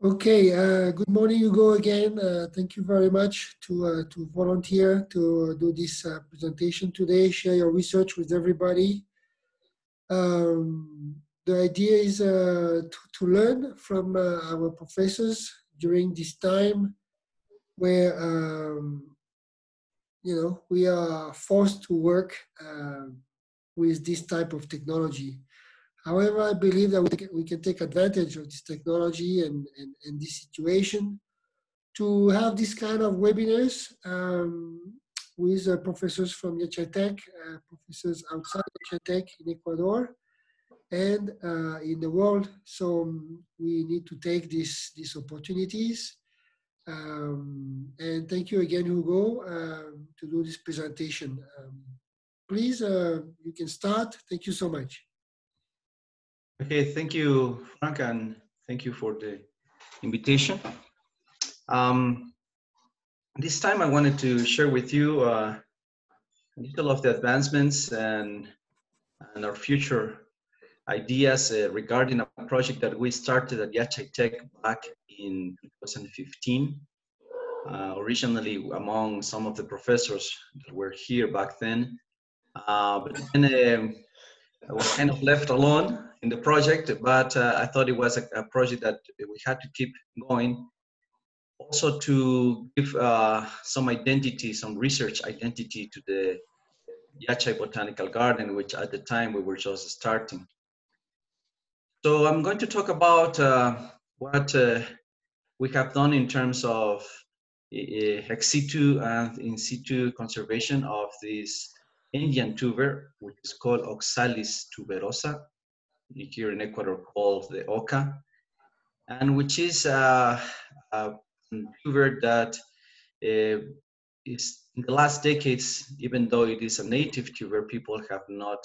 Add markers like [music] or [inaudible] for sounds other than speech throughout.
Okay, uh, good morning, Hugo again. Uh, thank you very much to, uh, to volunteer to do this uh, presentation today, share your research with everybody. Um, the idea is uh, to, to, learn from uh, our professors during this time where, um, you know, we are forced to work with this type of technology. However, I believe that we can take advantage of this technology and, and, and this situation to have this kind of webinars um, with uh, professors from Yachay Tech, uh, professors outside Yachay Tech in Ecuador and uh, in the world. So um, we need to take these, these opportunities. Um, and thank you again, Hugo, um, to do this presentation. Um, please, uh, you can start. Thank you so much. Okay, thank you, Frank, and thank you for the invitation. Um, this time I wanted to share with you uh, a little of the advancements and, and our future ideas uh, regarding a project that we started at Yachay Tech back in 2015. Uh, originally among some of the professors that were here back then. Uh, but then um, I was kind of left alone in the project, but uh, I thought it was a, a, project that we had to keep going. Also to give uh, some identity, some research identity to the Yachay Botanical Garden, which at the time we were just starting. So I'm going to talk about uh, what uh, we have done in terms of uh, ex situ and in situ conservation of this Andean tuber, which is called Oxalis tuberosa, here in Ecuador called the oca, and which is a, a tuber that uh, is in the last decades, even though it is a native tuber, people have not,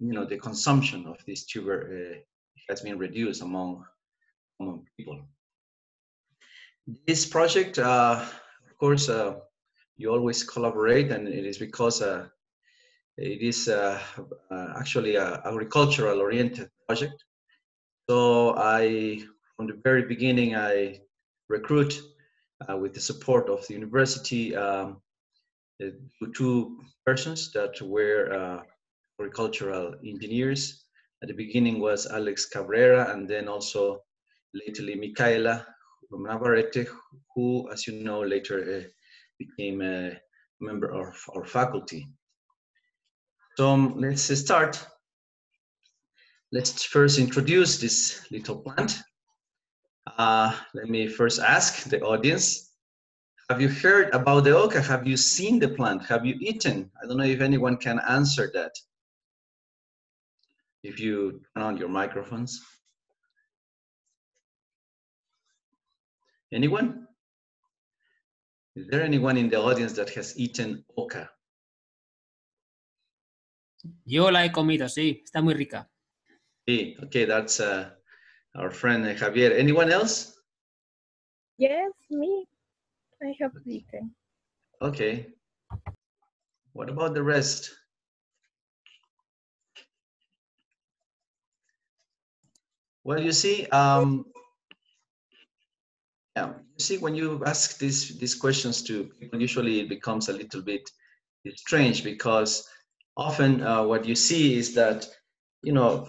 you know, the consumption of this tuber uh, has been reduced among, among people. This project, uh, of course, uh, you always collaborate, and it is because uh, it is uh, uh, actually an agricultural oriented project. So I, from the very beginning, I recruit uh, with the support of the university um, two persons that were uh, agricultural engineers. At the beginning was Alex Cabrera and then also lately Micaela Navarrete, who, as you know, later uh, became a member of our faculty. So let's start. Let's first introduce this little plant. Uh, let me first ask the audience, have you heard about the oca? Have you seen the plant? Have you eaten? I don't know if anyone can answer that. If you turn on your microphones. Anyone? Is there anyone in the audience that has eaten oca? Yo la he comido, sí, está muy rica. Sí, okay, that's uh, our friend uh, Javier. Anyone else? Yes, me. I have eaten. Okay. What about the rest? Well, you see, um, yeah, you see, when you ask these these questions to people, usually it becomes a little bit strange because often uh, what you see is that you know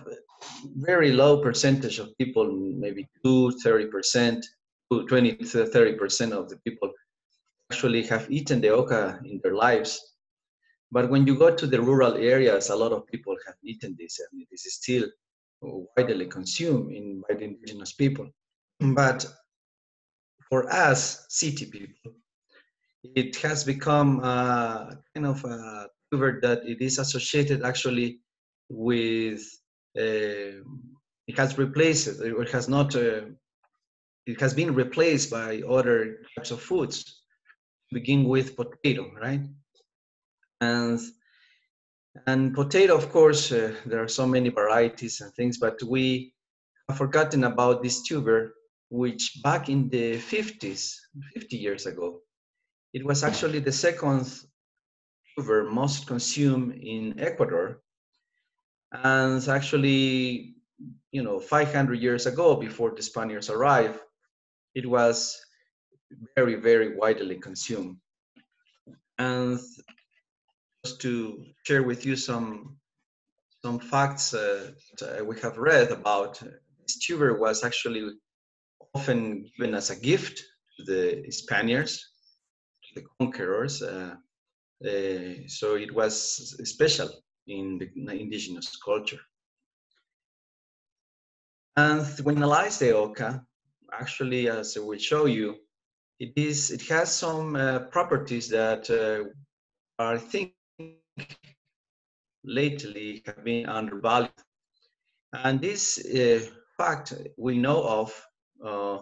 very low percentage of people maybe 2 30% 20 30% of the people actually have eaten the oca in their lives. But when you go to the rural areas a lot of people have eaten this and this is still widely consumed in by the indigenous people. But for us city people it has become uh, kind of a that it is associated actually with uh, it has replaced it has not uh, it has been replaced by other types of foods begin with potato right? And and potato of course uh, there are so many varieties and things but we have forgotten about this tuber which back in the 50s 50 years ago it was actually the second were most consume in Ecuador. And actually, you know, 500 years ago, before the Spaniards arrived, it was very, very widely consumed. And just to share with you some some facts uh, we have read about this tuber was actually often given as a gift to the Spaniards, to the conquerors. Uh, uh, so it was special in the indigenous culture. And when analyze the oca, actually, as I will show you, it is it has some uh, properties that uh, I think, lately have been undervalued. And this uh, fact we know of, uh,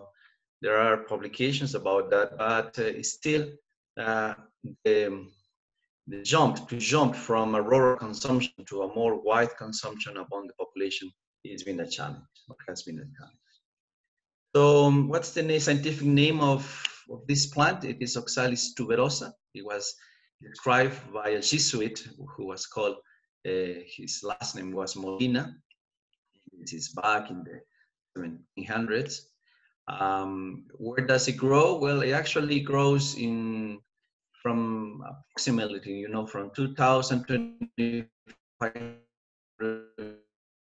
there are publications about that, but uh, still uh, the, the jump to jump from a rural consumption to a more wide consumption among the population has been a challenge, or has been a challenge. So um, what's the scientific name of, of this plant? It is Oxalis tuberosa. It was described by a Jesuit who was called, uh, his last name was Molina. This is back in the 1700s. Um, where does it grow? Well, it actually grows in from approximately, you know, from 2,025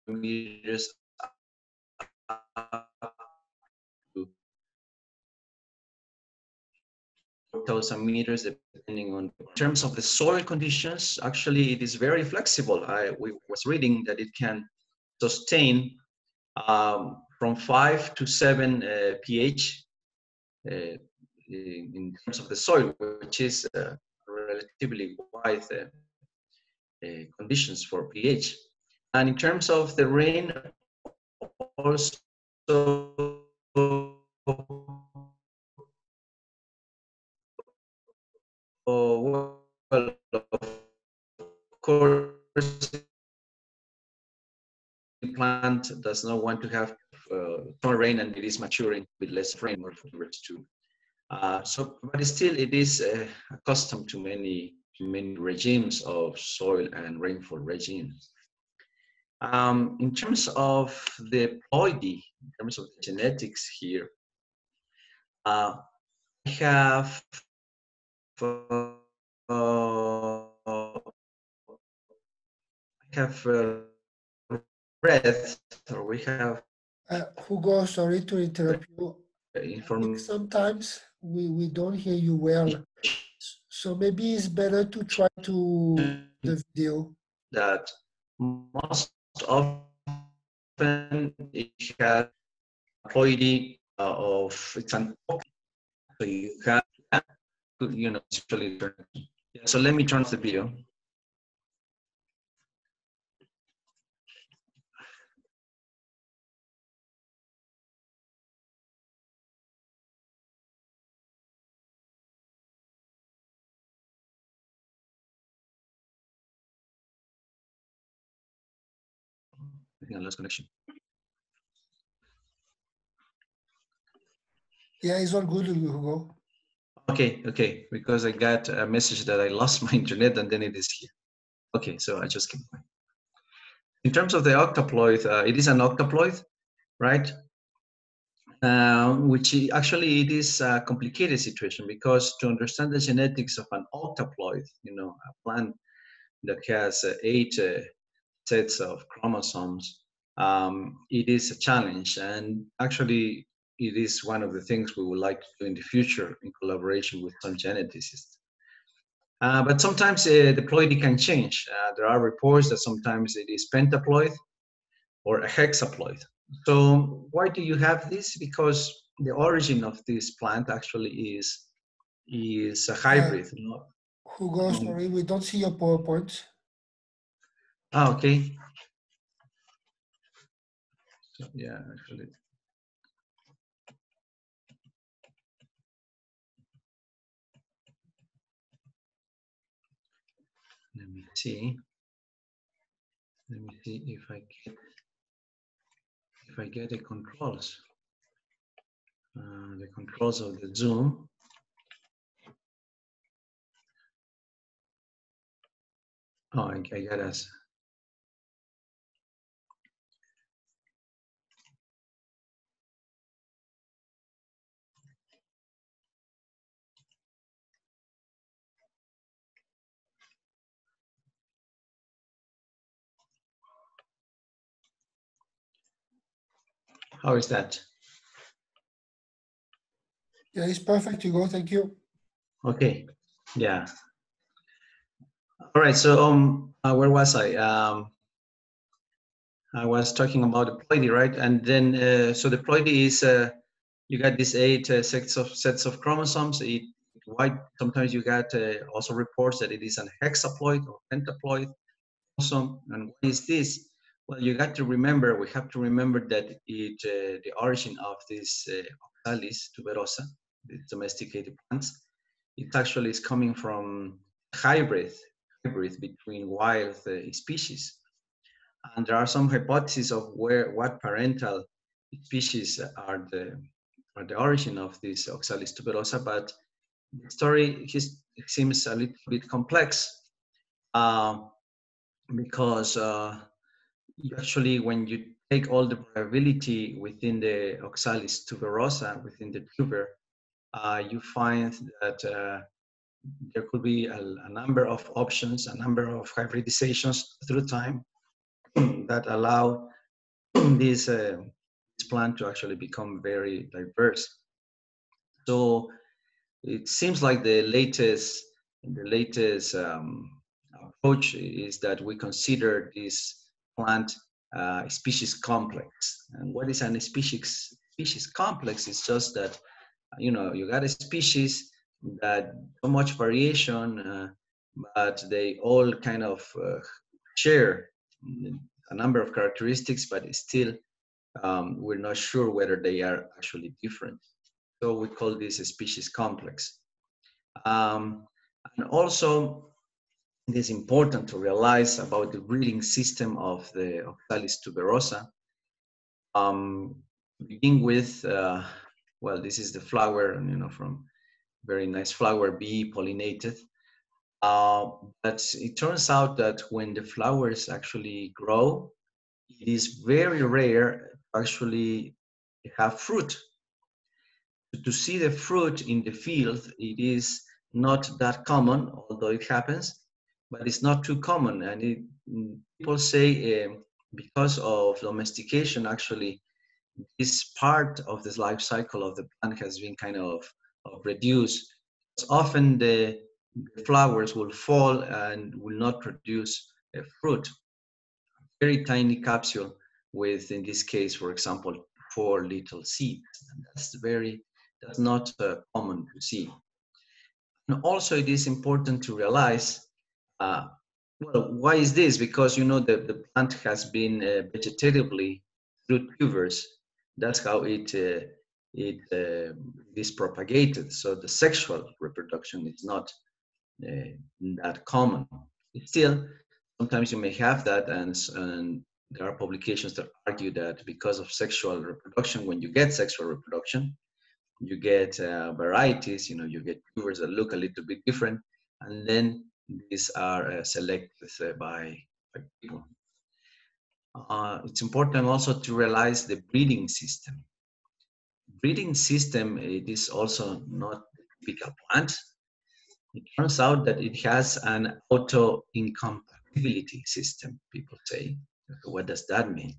meters thousand meters depending on terms of the soil conditions actually it is very flexible. I we was reading that it can sustain um, from five to seven uh, ph uh, in terms of the soil which is uh, relatively wide uh, uh, conditions for ph and in terms of the rain also Oh, well, of course, the plant does not want to have uh, rain and it is maturing with less rain or rivers too. Uh, so, but still, it is uh, accustomed to many many regimes of soil and rainfall regimes. Um, in terms of the ploidy, in terms of the genetics here, uh, we have uh, I have uh, read, or we have. Uh, Hugo, sorry to interrupt you. Sometimes we, we don't hear you well. So maybe it's better to try to the video. That most often it has ploidy of it's an so you can you know. So let me turn off the video. I think I lost connection. Yeah, it's all good, Hugo. Okay, okay, because I got a message that I lost [laughs] my internet and then it is here. Okay, so I just keep going. In terms of the octoploid, uh, it is an octoploid, right? Uh, which actually it is a complicated situation because to understand the genetics of an octoploid, you know, a plant that has uh, eight uh, sets of chromosomes, um, it is a challenge. And actually, it is one of the things we would like to do in the future in collaboration with some geneticists. Uh, but sometimes uh, the ploidy can change. Uh, there are reports that sometimes it is pentaploid or a hexaploid. So why do you have this? Because the origin of this plant actually is is a hybrid. Uh, Hugo, um, sorry, we don't see your PowerPoint. Ah, okay. So, yeah, actually. let me see let me see if I get if I get the controls uh, the controls of the zoom oh I, I got us How is that? Yeah, it's perfect to go. Thank you. Okay, yeah. All right, so um, uh, where was I? Um, I was talking about the ploidy, right? And then, uh, so the ploidy is, uh, you got these eight uh, sets of sets of chromosomes. It, why sometimes you got uh, also reports that it is an hexaploid or pentaploid chromosome. And what is this? Well, you got to remember, we have to remember that it, uh, the origin of this uh, Oxalis tuberosa, the domesticated plants, it actually is coming from hybrid, hybrid between wild uh, species. And there are some hypotheses of where what parental species are the are the origin of this Oxalis tuberosa, but the story seems a little bit complex uh, because actually when you take all the variability within the Oxalis tuberosa, within the tuber, uh, you find that uh, there could be a, a, number of options, a number of hybridizations through time [clears throat] that allow [clears throat] this, uh, this plant to actually become very diverse. So it seems like the latest, the latest um, approach is that we consider this plant uh, species complex. And what is an species species complex? It's just that you know you got a species that so much variation, uh, but they all kind of uh, share a number of characteristics, but still um, we're not sure whether they are actually different. So we call this a species complex. Um, and also, it is important to realize about the breeding system of the Oxalis tuberosa. Um, begin with, uh, well, this is the flower, you know, from very nice flower, bee pollinated. Uh, but it turns out that when the flowers actually grow, it is very rare actually have fruit. To see the fruit in the field, it is not that common, although it happens, but it's not too common. And it, people say uh, because of domestication, actually, this part of this life cycle of the plant has been kind of, of reduced. Often the, the flowers will fall and will not produce a fruit. Very tiny capsule with, in this case, for example, four little seeds. And that's very, that's not uh, common to see. And also it is important to realize, uh, well, why is this? Because, you know, the, the plant has been uh, vegetatively through tubers. That's how it, uh, it uh, is propagated. So the sexual reproduction is not uh, that common. Still, sometimes you may have that and, and there are publications that argue that because of sexual reproduction, when you get sexual reproduction, you get uh, varieties, you know, you get tubers that look a little bit different, and then these are uh, selected uh, by, by, people. Uh, it's important also to realize the breeding system. Breeding system, it is also not typical plant. It turns out that it has an auto-incompatibility system, people say. What does that mean?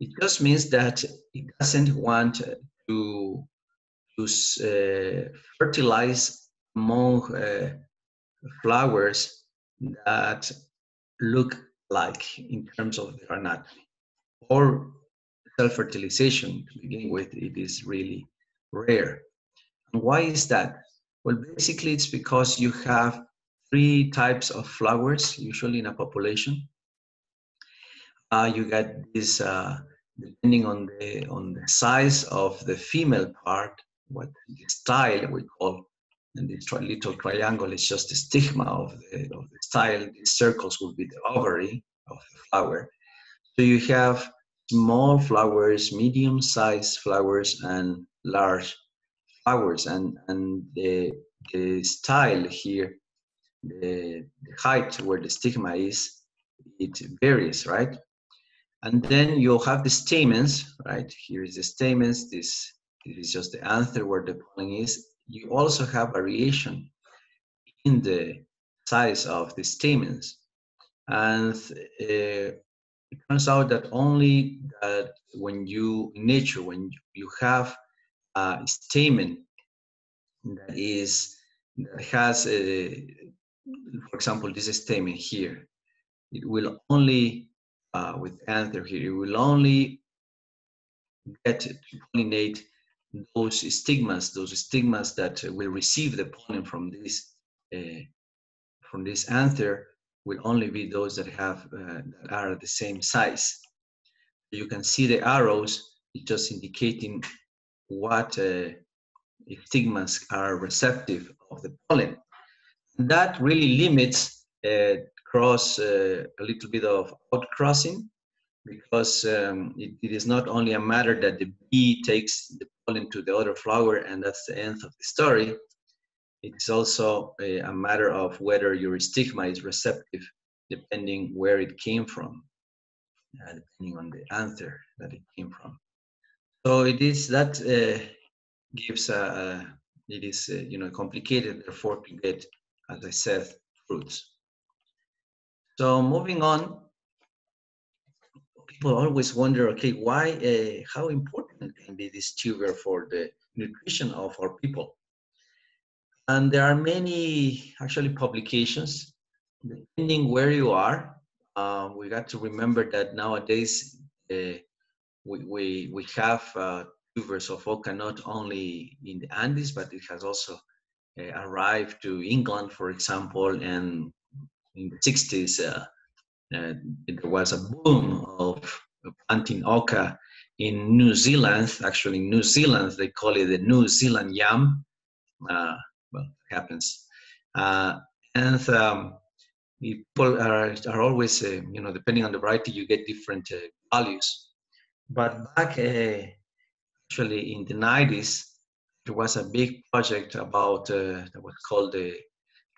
It just means that it doesn't want to to uh, fertilize among uh, flowers that look like in terms of their anatomy or self-fertilization to begin with it is really rare. And why is that? Well basically it's because you have three types of flowers usually in a population. Uh, you get this uh, depending on the on the size of the female part what the style we call, and this little triangle is just the stigma of the, of the style. These circles will be the ovary of the flower. So you have small flowers, medium-sized flowers, and large flowers. And, and the, the style here, the, the height where the stigma is, it varies, right? And then you'll have the stamens, right? Here is the stamens, this it is just the anther where the pollen is. You also have variation in the size of the stamens. And uh, it turns out that only that when you in nature when you have a stamen that is that has a, for example this stamen here it will only uh, with anther here it will only get to pollinate those stigmas those stigmas that will receive the pollen from this uh, from this anther will only be those that have uh, that are the same size you can see the arrows just indicating what uh, stigmas are receptive of the pollen. That really limits uh, cross uh, a little bit of outcrossing because um, it, it is not only a matter that the bee takes the pollen to the other flower and that's the end of the story. It's also a, a matter of whether your stigma is receptive depending where it came from uh, depending on the anther that it came from. So it is that uh, gives a, a, it is uh, you know complicated therefore to get, as I said, fruits. So moving on, people always wonder, okay, why, uh, how important can be this tuber for the nutrition of our people? And there are many actually publications, depending where you are, uh, we got to remember that nowadays uh, we, we, we have uh, tubers of oca not only in the Andes, but it has also uh, arrived to England, for example, and in the 60s uh, uh, there was a boom of planting oca in New Zealand. Actually, in New Zealand, they call it the New Zealand yam. well, it happens. and um, people are, are always, uh, you know, depending on the variety, you get different uh, values. But back uh, actually in the 90s, there was a big project about uh, that was called the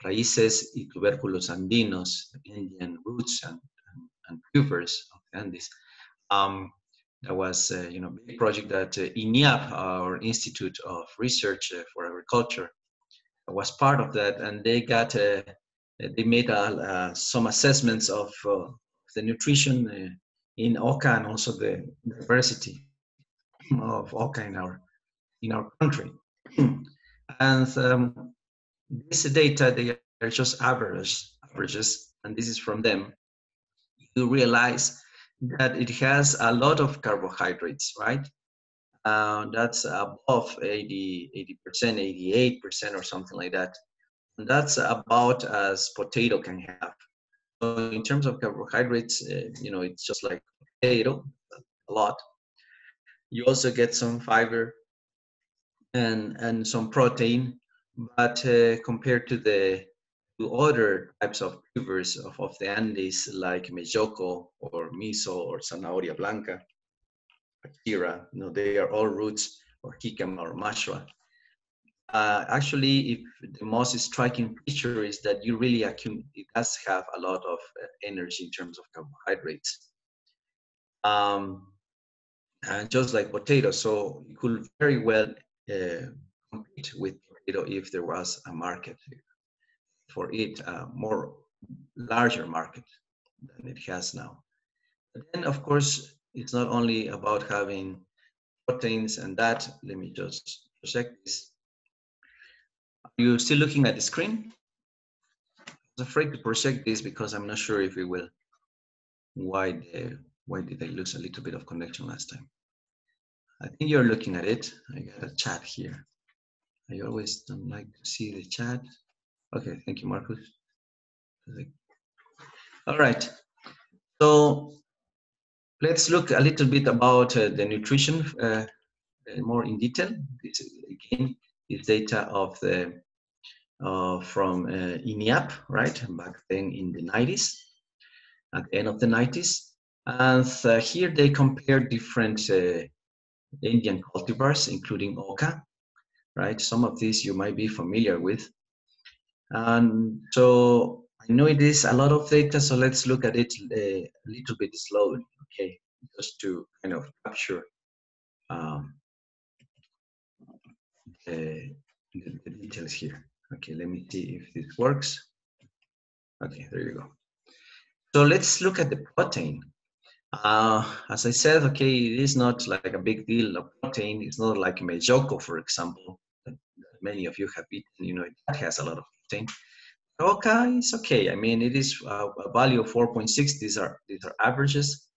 Raíces y Tubérculos Andinos, Andean roots and, and, and tubers of the Andes. Um, that was, uh, you know, a big project that uh, INIAP, our Institute of Research for Agriculture, was part of that, and they got uh, they made uh, uh, some assessments of the nutrition in Oca and also the diversity of Oca in our in our country. [clears throat] and um, this data they are just average averages, and this is from them. You realize that it has a lot of carbohydrates, right? Uh, that's above 80, 80%, 88% or something like that. And that's about as potato can have. So in terms of carbohydrates, uh, you know, it's just like potato, a lot. You also get some fiber and and some protein, but uh, compared to the to other types of tubers of, of the Andes, like Melloco or Miso or Zanahoria Blanca, Achira, you know, they are all roots or jicama or mashua uh, actually, if the most striking feature is that you really accumulate, it does have a lot of uh, energy in terms of carbohydrates. Um, and just like potatoes, so it could very well uh, compete with potato if there was a market for it, a more larger market than it has now. But then, of course, it's not only about having proteins and that. Let me just check this you still looking at the screen? I was afraid to project this because I'm not sure if it will. Why, the, why did I lose a little bit of connection last time? I think you're looking at it. I got a chat here. I always don't like to see the chat. Okay, thank you, Marcus. All right. So let's look a little bit about uh, the nutrition uh, more in detail. This again is data of the uh, from uh, INIAP, right, back then in the 90s, at the end of the 90s. And uh, here they compare different uh, Andean cultivars, including Oca, right? Some of these you might be familiar with. And so I know it is a lot of data, so let's look at it uh, a little bit slowly, okay, just to kind of capture um, the, the details here. Okay, let me see if this works. Okay, there you go. So let's look at the protein. Uh, as I said, okay, it is not like a big deal of protein. It's not like Melloco, for example, many of you have eaten. You know, it has a lot of protein. Oca is okay. I mean, it is a, value of 4.6. These are these are averages.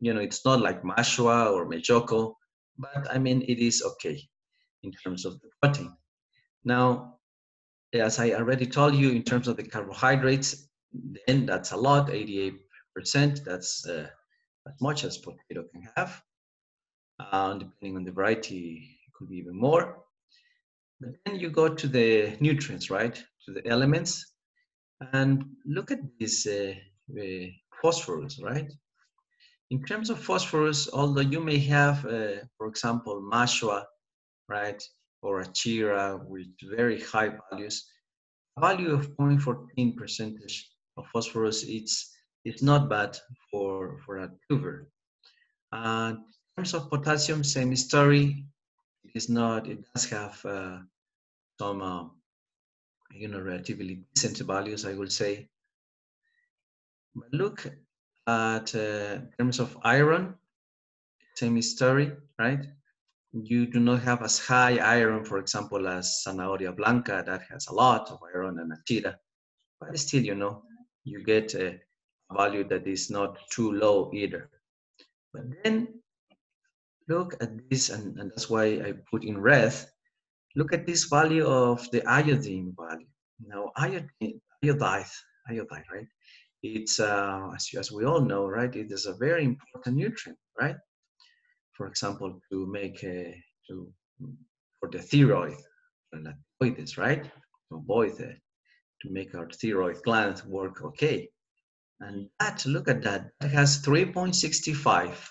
You know, it's not like Mashua or Melloco, but I mean, it is okay in terms of the protein. Now, as I already told you, in terms of the carbohydrates, then that's a lot, 88%. That's uh, as much as potato can have. Uh, depending on the variety, it could be even more. But then you go to the nutrients, right? To the elements, and look at this uh, uh, phosphorus, right? In terms of phosphorus, although you may have, uh, for example, Mashua, right, or Achira with very high values, a value of 0.14 percentage of phosphorus, it's it's not bad for for a tuber. Uh, in terms of potassium, same story. Is not. It does have uh, some, uh, you know, relatively decent values, I would say. But look at uh, terms of iron, same story, right? You do not have as high iron, for example, as Zanahoria Blanca that has a lot of iron and Achira, but still, you know, you get a value that is not too low either. But then look at this, and, and that's why I put in red, look at this value of the iodine value. Now, iodine, iodide, iodide, right? It's, uh, as, as we all know, right? It is a very important nutrient, right? For example, to make a, to, for the thyroid, this, right? To avoid the, to make our thyroid gland work okay. And that, look at that, it has 3.65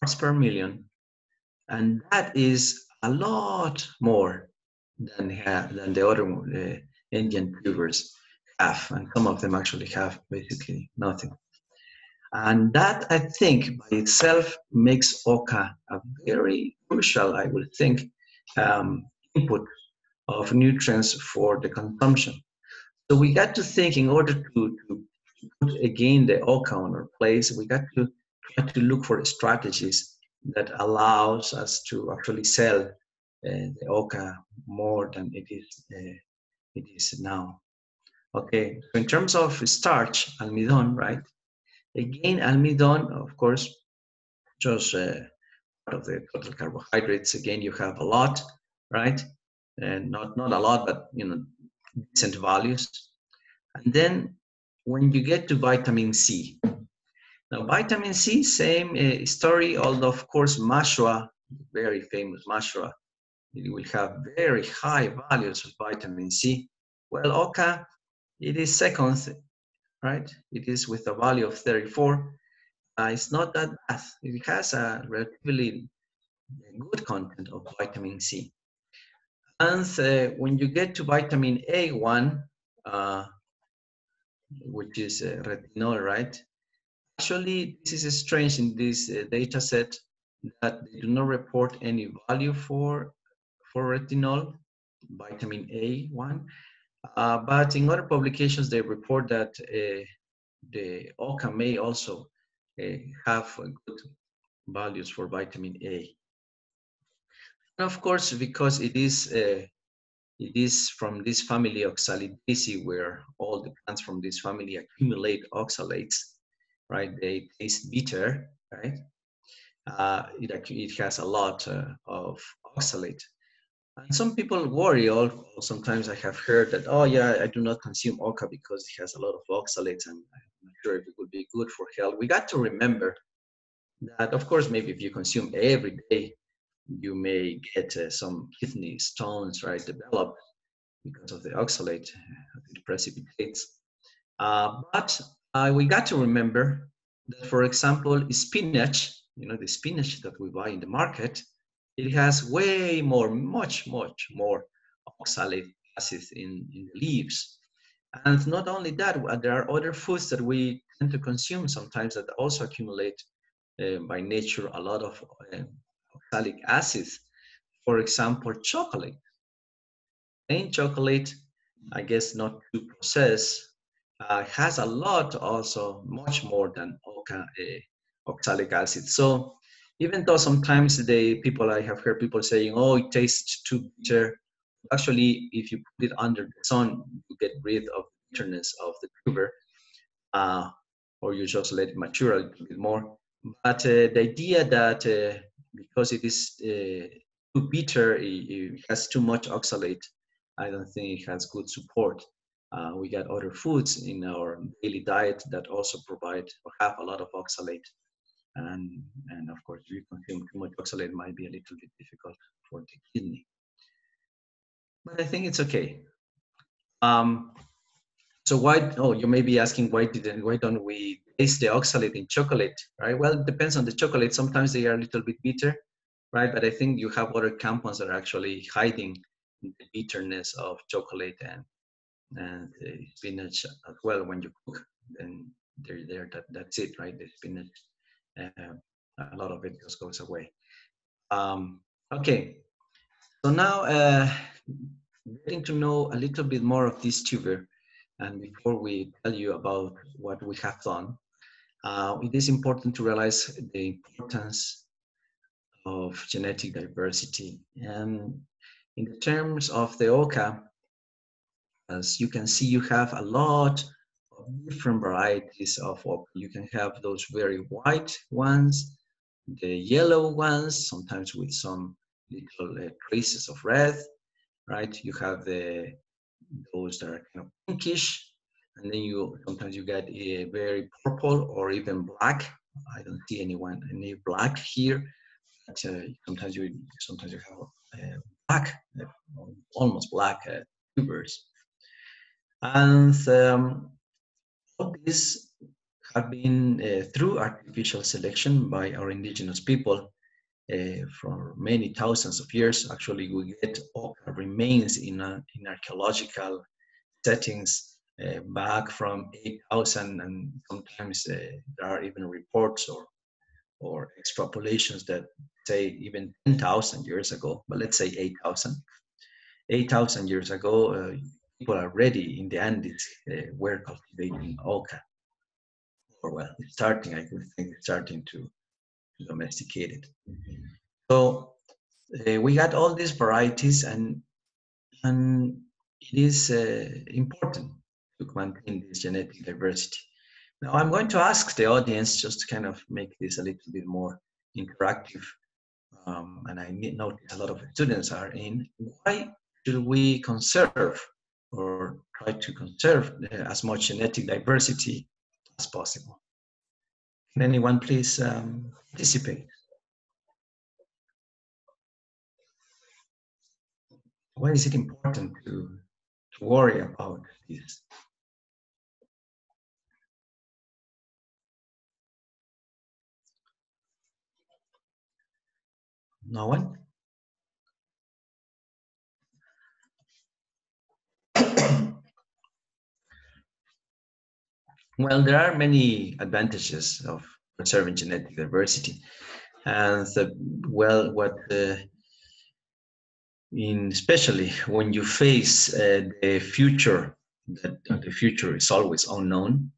parts per million. And that is a lot more than, than the other uh, Andean tubers have. And some of them actually have basically nothing. And that, I think, by itself makes OCA a very crucial, I would think, um, input of nutrients for the consumption. So we got to think in order to, to put again the OCA on our place, we got to try to look for strategies that allows us to actually sell uh, the OCA more than it is uh, it is now. Okay, so in terms of starch, almidon, right? Again, almidon, of course, just uh, part of the total carbohydrates. Again, you have a lot, right? And not not a lot, but you know, decent values. And then when you get to vitamin C, now vitamin C, same uh, story, although of course Mashua, very famous Mashua, it will have very high values of vitamin C. Well, Oca, it is second, right? It is with a value of 34. Uh, it's not that bad. It has a relatively good content of vitamin C. And uh, when you get to vitamin A1, uh, which is uh, retinol, right? Actually, this is strange in this uh, data set that they do not report any value for, for retinol, vitamin A1. Uh, but in other publications, they report that uh, the OCA may also uh, have good values for vitamin A. And of course, because it is uh, it is from this family Oxalidaceae where all the plants from this family accumulate oxalates, right? They taste bitter, right? Uh, it, it has a lot uh, of oxalate. And some people worry, or sometimes I have heard that, oh yeah, I do not consume oca because it has a lot of oxalates and I'm not sure if it would be good for health. We got to remember that, of course, maybe if you consume every day, you may get uh, some kidney stones, right, develop because of the oxalate uh, it precipitates. Uh, but uh, we got to remember that, for example, spinach, you know, the spinach that we buy in the market, it has way more, much, much more oxalic acid in, in the leaves. And not only that, there are other foods that we tend to consume sometimes that also accumulate uh, by nature a lot of uh, oxalic acid. For example, chocolate. Plain chocolate, I guess not too processed, uh, has a lot also, much more than oca, uh, oxalic acid. So even though sometimes they people I have heard people saying, "Oh, it tastes too bitter," actually, if you put it under the sun, you get rid of bitterness of the tuber, uh, or you just let it mature a little bit more. But uh, the idea that uh, because it is uh, too bitter, it, it, has too much oxalate, I don't think it has good support. Uh, we got other foods in our daily diet that also provide or have a lot of oxalate. And, and of course, if you consume too much oxalate, might be a little bit difficult for the kidney. But I think it's okay. Um, so why? Oh, you may be asking why didn't why don't we taste the oxalate in chocolate, right? Well, it depends on the chocolate. Sometimes they are a little bit bitter, right? But I think you have other compounds that are actually hiding the bitterness of chocolate and and spinach as well. When you cook, then they're there. That that's it, right? The spinach, uh, a lot of it just goes away. Um, okay, so now uh, getting to know a little bit more of this tuber. And before we tell you about what we have done, uh, it is important to realize the importance of genetic diversity. And in the terms of the OCA, as you can see, you have a lot of different varieties of OCA. You can have those very white ones, the yellow ones, sometimes with some little uh, traces of red, right? You have the those that are kind of pinkish, and then you sometimes you get a very purple or even black. I don't see anyone any black here. But, uh, sometimes you sometimes you have uh, black, uh, almost black uh, tubers, and um, all these have been uh, through artificial selection by our indigenous people uh, for many thousands of years. Actually, we get remains in, a, in archaeological settings uh, back from 8,000, and sometimes uh, there are even reports or or extrapolations that say even 10,000 years ago, but let's say 8,000. 8,000 years ago, uh, people already in the Andes uh, were cultivating oca. Or well, starting, I would think, starting to domesticated. So uh, we got all these varieties, and and it is uh, important to maintain this genetic diversity. Now I'm going to ask the audience just to kind of make this a little bit more interactive. Um, and I notice a lot of students are in. Why should we conserve or try to conserve as much genetic diversity as possible? Can anyone please um, participate? Why is it important to, to worry about this? No one? Well, there are many advantages of preserving genetic diversity. And the, well, what uh, in especially when you face uh, the future, that uh, the future is always unknown,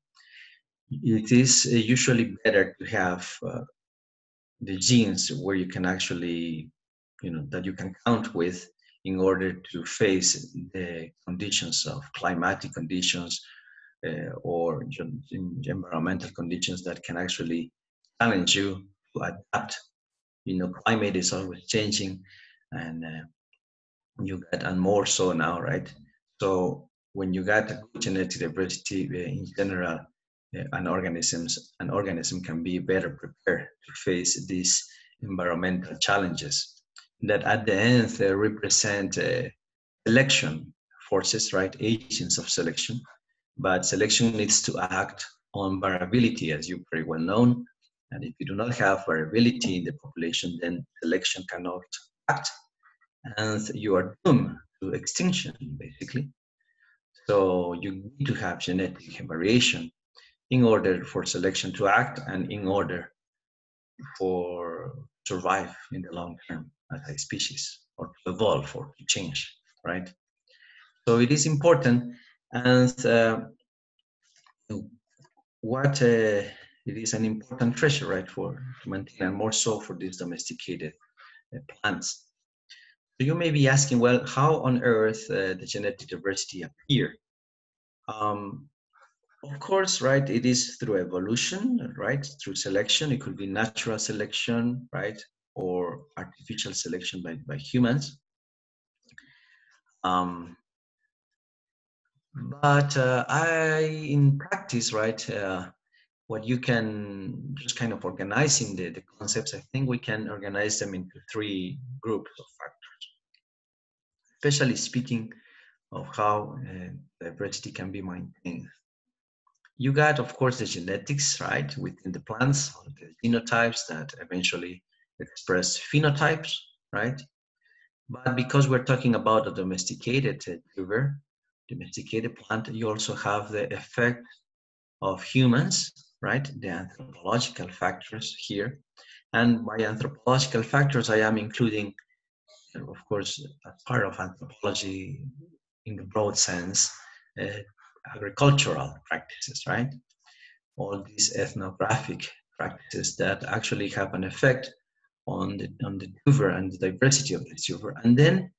it is uh, usually better to have uh, the genes where you can actually, you know, that you can count with in order to face the conditions of climatic conditions or environmental conditions that can actually challenge you to adapt. You know, climate is always changing, and uh, you get and more so now, right? So when you get genetic diversity uh, in general, uh, an organisms an organism can be better prepared to face these environmental challenges that at the end represent uh, selection forces, right? Agents of selection but selection needs to act on variability, as you very well know. And if you do not have variability in the population, then selection cannot act, and you are doomed to extinction, basically. So you need to have genetic variation in order for selection to act and in order for survive in the long term as a species or to evolve or to change, right? So it is important and uh, what uh, it is an important treasure, right, for maintain, and more so for these domesticated uh, plants. So you may be asking, well, how on earth uh, the genetic diversity appear? Um, of course, right, it is through evolution, right, through selection. It could be natural selection, right, or artificial selection by, by humans. Um, but uh, I, in practice, right, uh, what you can just kind of organizing the, the concepts, I think we can organize them into three groups of factors, especially speaking of how uh, diversity can be maintained. You got, of course, the genetics, right, within the plants, the genotypes that eventually express phenotypes, right? But because we're talking about a domesticated tuber, domesticated plant, you also have the effect of humans, right? The anthropological factors here. And by anthropological factors, I am including, of course, as part of anthropology in the broad sense, uh, agricultural practices, right? All these ethnographic practices that actually have an effect on the on the tuber and the diversity of the tuber. And then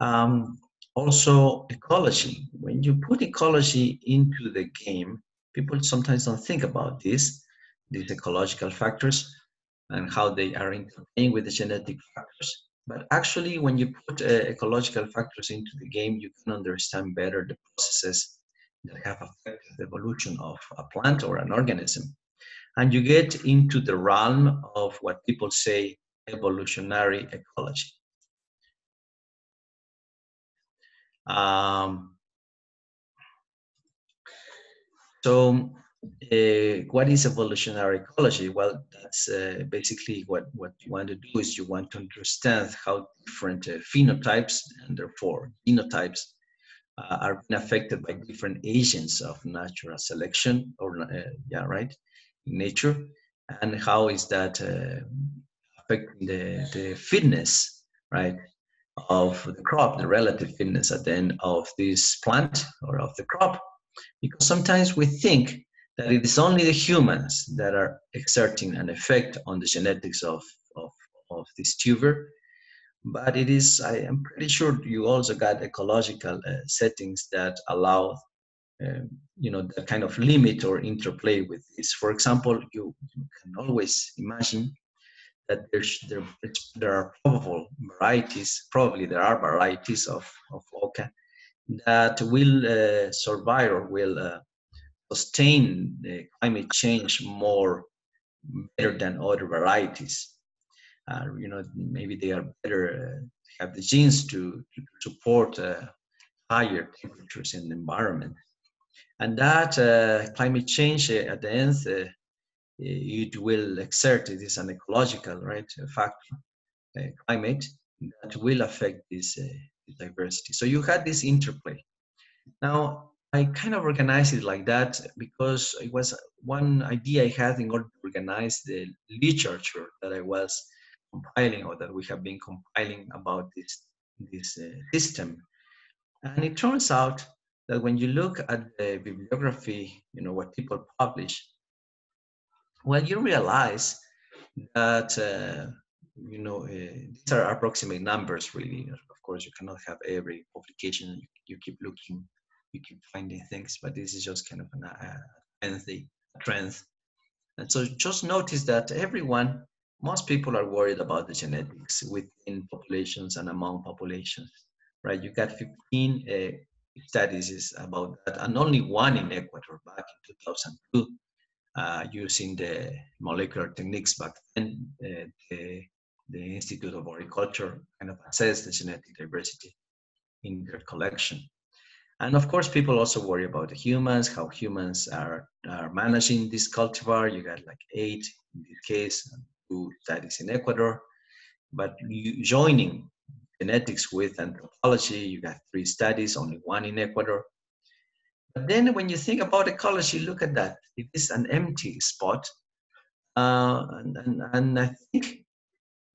um, also ecology. When you put ecology into the game, people sometimes don't think about this, these ecological factors and how they are interplaying with the genetic factors. But actually, when you put uh, ecological factors into the game, you can understand better the processes that have affected the evolution of a plant or an organism. And you get into the realm of what people say evolutionary ecology. Um, so uh, what is evolutionary ecology? Well, that's uh, basically what, what you want to do is you want to understand how different uh, phenotypes and therefore genotypes uh, are being affected by different agents of natural selection or, uh, yeah, right, in nature, and how is that uh, affecting the, the fitness, right, of the crop, the relative fitness at the end of this plant or of the crop. Because sometimes we think that it is only the humans that are exerting an effect on the genetics of, of, of this tuber. But it is, I am pretty sure you also got ecological uh, settings that allow, uh, you know, that kind of limit or interplay with this. For example, you, you can always imagine that there's, there, there are probable varieties, probably there are varieties of, of oca that will uh, survive or will uh, sustain the climate change more better than other varieties. Uh, you know, maybe they are better, uh, have the genes to, to support uh, higher temperatures in the environment. And that uh, climate change at the end it will exert, it is an ecological right factor, uh, climate, that will affect this, uh, diversity. So you had this interplay. Now, I kind of organized it like that because it was one idea I had in order to organize the literature that I was compiling or that we have been compiling about this, this uh, system. And it turns out that when you look at the bibliography, you know, what people publish, well, you realize that, uh, you know, uh, these are approximate numbers, really. Of course, you cannot have every publication. You keep looking, you keep finding things, but this is just kind of an, uh, trend. And so just notice that everyone, most people are worried about the genetics within populations and among populations, right? You got 15 uh, studies about that, and only one in Ecuador back in 2002 uh, using the molecular techniques back then, uh, the, the Institute of Agriculture kind of assessed the genetic diversity in their collection. And of course, people also worry about the humans, how humans are, are managing this cultivar. You got like eight in this case, two studies in Ecuador. But you, joining genetics with anthropology, you got three studies, only one in Ecuador. But then when you think about ecology, look at that. It is an empty spot. Uh, and, and, and, I think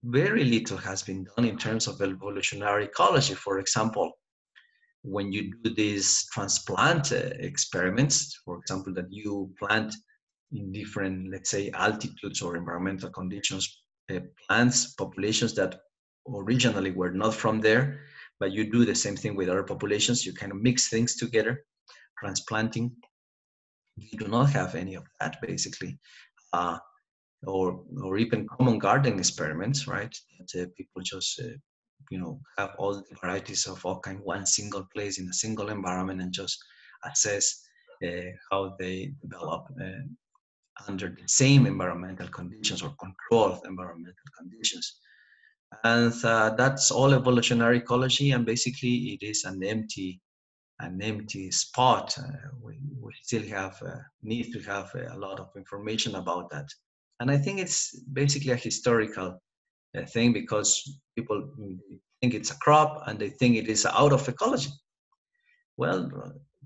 very little has been done in terms of evolutionary ecology. For example, when you do these transplant uh, experiments, for example, that you plant in different, let's say, altitudes or environmental conditions, uh, plants, populations that originally were not from there, but you do the same thing with other populations. You kind of mix things together, transplanting. We do not have any of that basically. Uh, or, or even common garden experiments, right? That uh, people just, uh, you know, have all the varieties of all kind one single place in a single environment and just assess uh, how they develop uh, under the same environmental conditions or controlled environmental conditions. And uh, that's all evolutionary ecology, and basically it is an empty, an empty spot. Uh, we, we still have uh, need to have a lot of information about that, and I think it's basically a historical uh, thing because people think it's a crop and they think it is out of ecology. Well,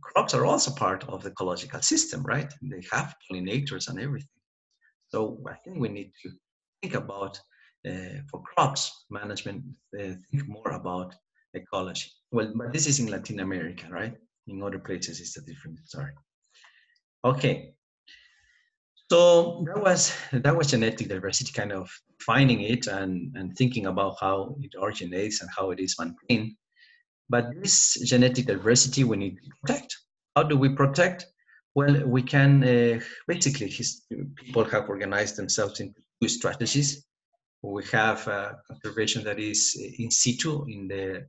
crops are also part of the ecological system, right? They have pollinators and everything. So I think we need to think about uh, for crops management, uh, think more about ecology. Well, but this is in Latin America, right? In other places, it's a different story. Okay. So that was that was genetic diversity, kind of finding it and, and thinking about how it originates and how it is maintained. But this genetic diversity we need to protect. How do we protect? Well, we can uh, basically his, people have organized themselves into two strategies. We have uh, conservation that is in situ in the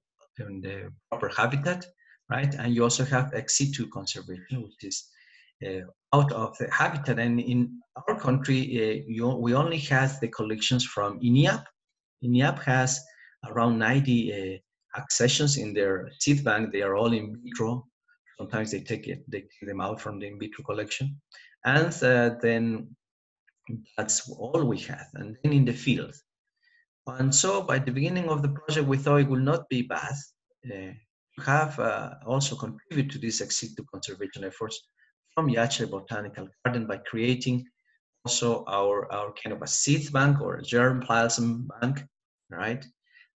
in the proper habitat, right? And you also have ex situ conservation, which is uh, out of the habitat. And in our country, uh, you, we only have the collections from INIAP. INIAP has around 90 uh, accessions in their seed bank. They are all in vitro. Sometimes they take it, they take them out from the in vitro collection, and uh, then that's all we have. And then in the field, and so by the beginning of the project, we thought it would not be bad uh, to have uh, also contribute to this ex situ conservation efforts from Yachay Botanical Garden by creating also our, our kind of a seed bank or germplasm bank, right?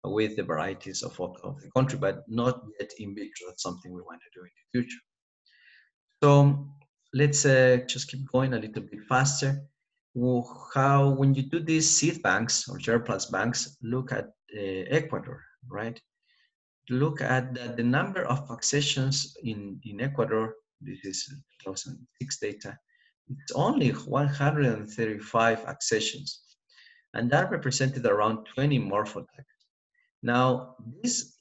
with the varieties of, of the country, but not yet in vitro. That's something we want to do in the future. So let's uh, just keep going a little bit faster. How, when you do these seed banks or germplasm banks, look at uh, Ecuador, right? Look at the, the, number of accessions in, in Ecuador. This is 2006 data. It's only 135 accessions. And that represented around 20 morphotypes. Now, this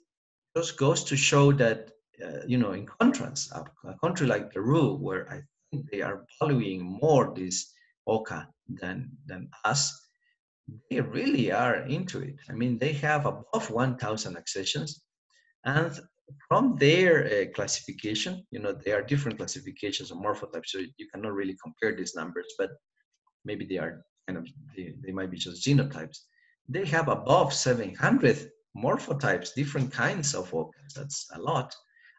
just goes to show that, uh, you know, in contrast, a, a, country like Peru, where I think they are valuing more this OCA than, than us, they really are into it. I mean, they have above 1,000 accessions. And from their uh, classification, you know, there are different classifications of morphotypes, so you cannot really compare these numbers, but maybe they are kind of, they, they might be just genotypes. They have above 700 morphotypes, different kinds of organs. That's a lot.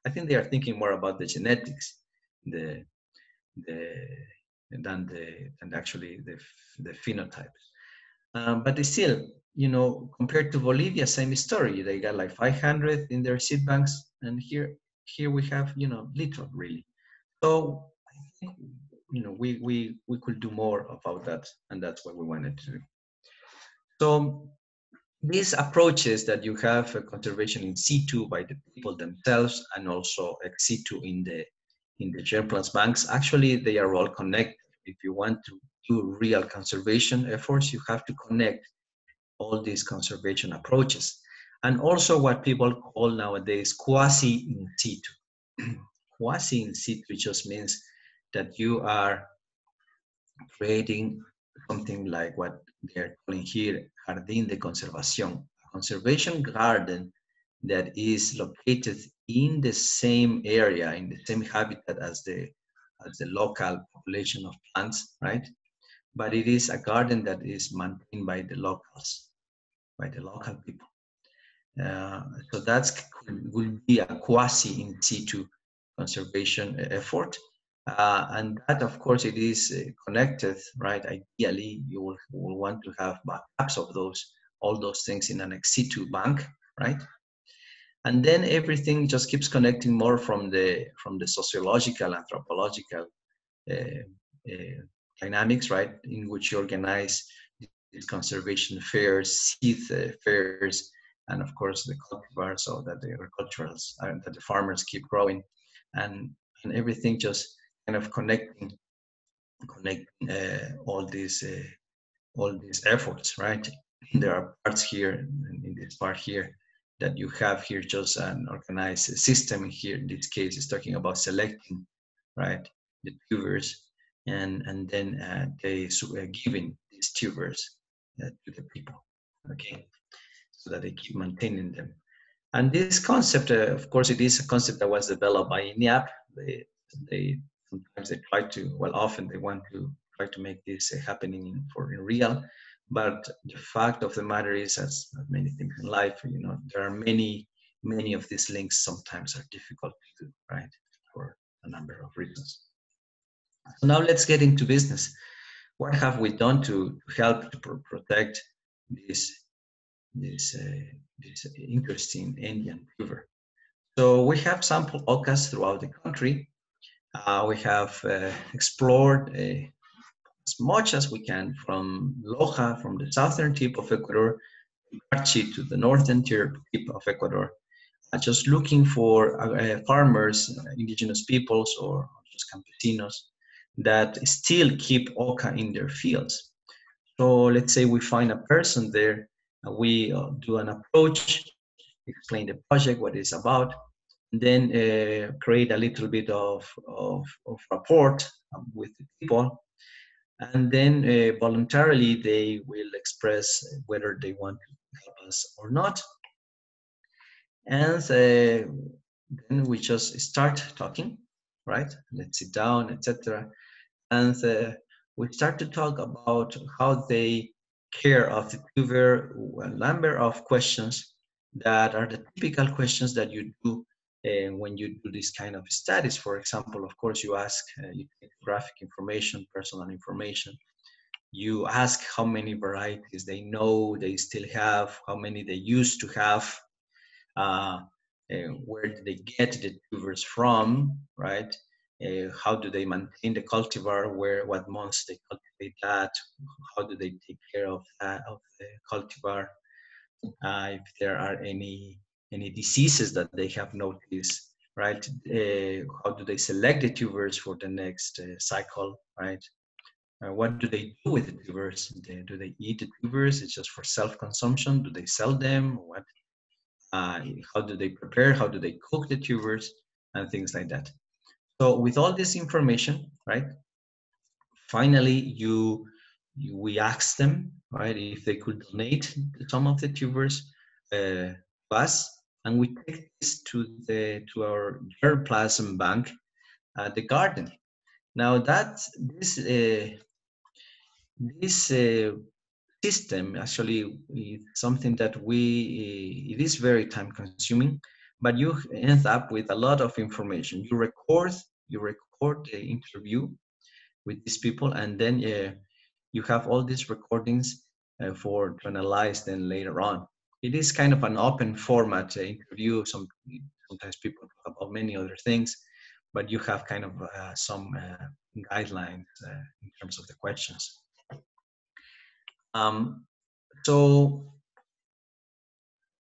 I think they are thinking more about the genetics, the the than the than actually the the phenotypes. Um, but they still, you know, compared to Bolivia, same story. They got like 500 in their seed banks, and here here we have, you know, little really. So I think, you know, we we we could do more about that, and that's what we wanted to do. So these approaches that you have conservation in situ by the people themselves and also ex situ in the in the germplasm banks, actually they are all connected. If you want to do real conservation efforts, you have to connect all these conservation approaches. And also what people call nowadays quasi in situ. [clears throat] quasi in situ just means that you are creating something like what they're calling here Jardín de Conservación, a conservation garden that is located in the same area, in the same habitat as the, the local population of plants, right? But it is a garden that is maintained by the locals, by the local people. Uh, so that will be a quasi in situ conservation effort uh, and that, of course, it is uh, connected, right? Ideally, you will, will, want to have backups of those, all those things in an ex situ bank, right? And then everything just keeps connecting more from the from the sociological, anthropological uh, uh dynamics, right, in which you organize these conservation fairs, seed fairs, and of course the cultivars so that the agriculturals uh, that the farmers keep growing. And and everything just kind of connecting connecting uh, all these uh, all these efforts right? There are parts here in this part here that you have here just an organized system here in this case is talking about selecting right the tubers and and then uh, they uh, giving these tubers uh, to the people okay so that they keep maintaining them. And this concept, uh, of course, it is a concept that was developed by INIAP. They, they sometimes they try to, well, often they want to try to make this uh, happening for in real. But the fact of the matter is, as many things in life, you know, there are many, many of these links sometimes are difficult to do, right, for a number of reasons. So now let's get into business. What have we done to, help to pr protect these this, uh, this interesting Andean river. So we have sampled ocas throughout the country. Uh, we have uh, explored uh, as much as we can from Loja, from the southern tip of Ecuador, to the northern tip of Ecuador, uh, just looking for uh, farmers, indigenous peoples, or just campesinos that still keep oca in their fields. So let's say we find a person there we uh, do an approach, explain the project, what it's about, then uh, create a little bit of, of, of rapport with the people. And then uh, voluntarily, they will express whether they want to help us or not. And uh, then we just start talking, right? Let's sit down, etc. And uh, we start to talk about how they care of the tuber a number of questions that are the typical questions that you do uh, when you do this kind of studies. For example, of course, you ask uh, you graphic information, personal information. You ask how many varieties they know they still have, how many they used to have, uh, where do they get the tubers from, right? Uh, how do they maintain the cultivar where what months they cultivate that how do they take care of that of the cultivar uh, if there are any any diseases that they have noticed right? Uh, how do they select the tubers for the next uh, cycle right? Uh, what do they do with the tubers do they eat the tubers it's just for self-consumption? Do they sell them? What uh, how do they prepare? How do they cook the tubers and things like that. So with all this information, right, finally you, you we ask them, right, if they could donate some of the tubers uh, to us, and we take this to the to our germplasm bank at the garden. Now that this uh, this uh, system actually is something that we it is very time consuming but you end up with a lot of information. You record, you record the interview with these people, and then uh, you have all these recordings uh, for to analyze then later on. It is kind of an open format interview. Some sometimes people talk about many other things, but you have kind of uh, some uh, guidelines uh, in terms of the questions. Um, so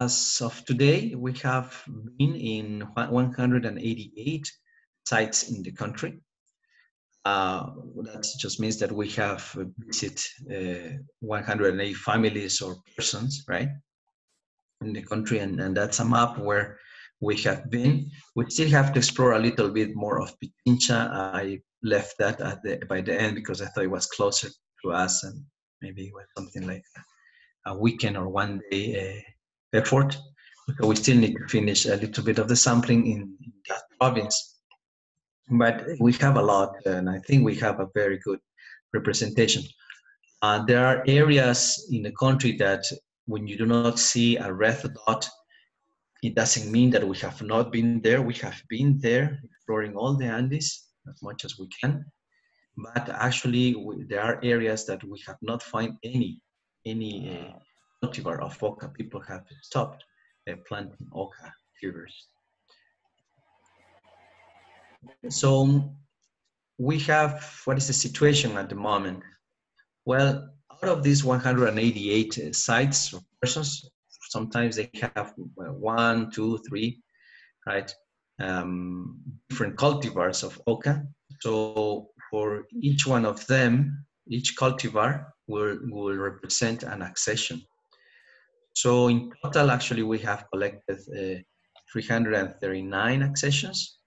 as of today, we have been in 188 sites in the country. Uh, that just means that we have visited uh, 108 families or persons, right, in the country, and, and that's a map where we have been. We still have to explore a little bit more of Pichincha. I left that at the, by the end because I thought it was closer to us and maybe it was something like a weekend or one day uh, effort. So we still need to finish a little bit of the sampling in, in that province. But we have a lot, and I think we have a very good representation. Uh, there are areas in the country that when you do not see a red dot, it doesn't mean that we have not been there. We have been there exploring all the Andes as much as we can. But actually, we, there are areas that we have not found any any uh, cultivar of oca, people have stopped uh, planting oca tubers. So we have, what is the situation at the moment? Well, of these 188 sites or persons, sometimes they have one, two, three, right? Um, different cultivars of oca. So for each one of them, each cultivar will, will represent an accession. So in total, actually, we have collected uh, 339 accessions.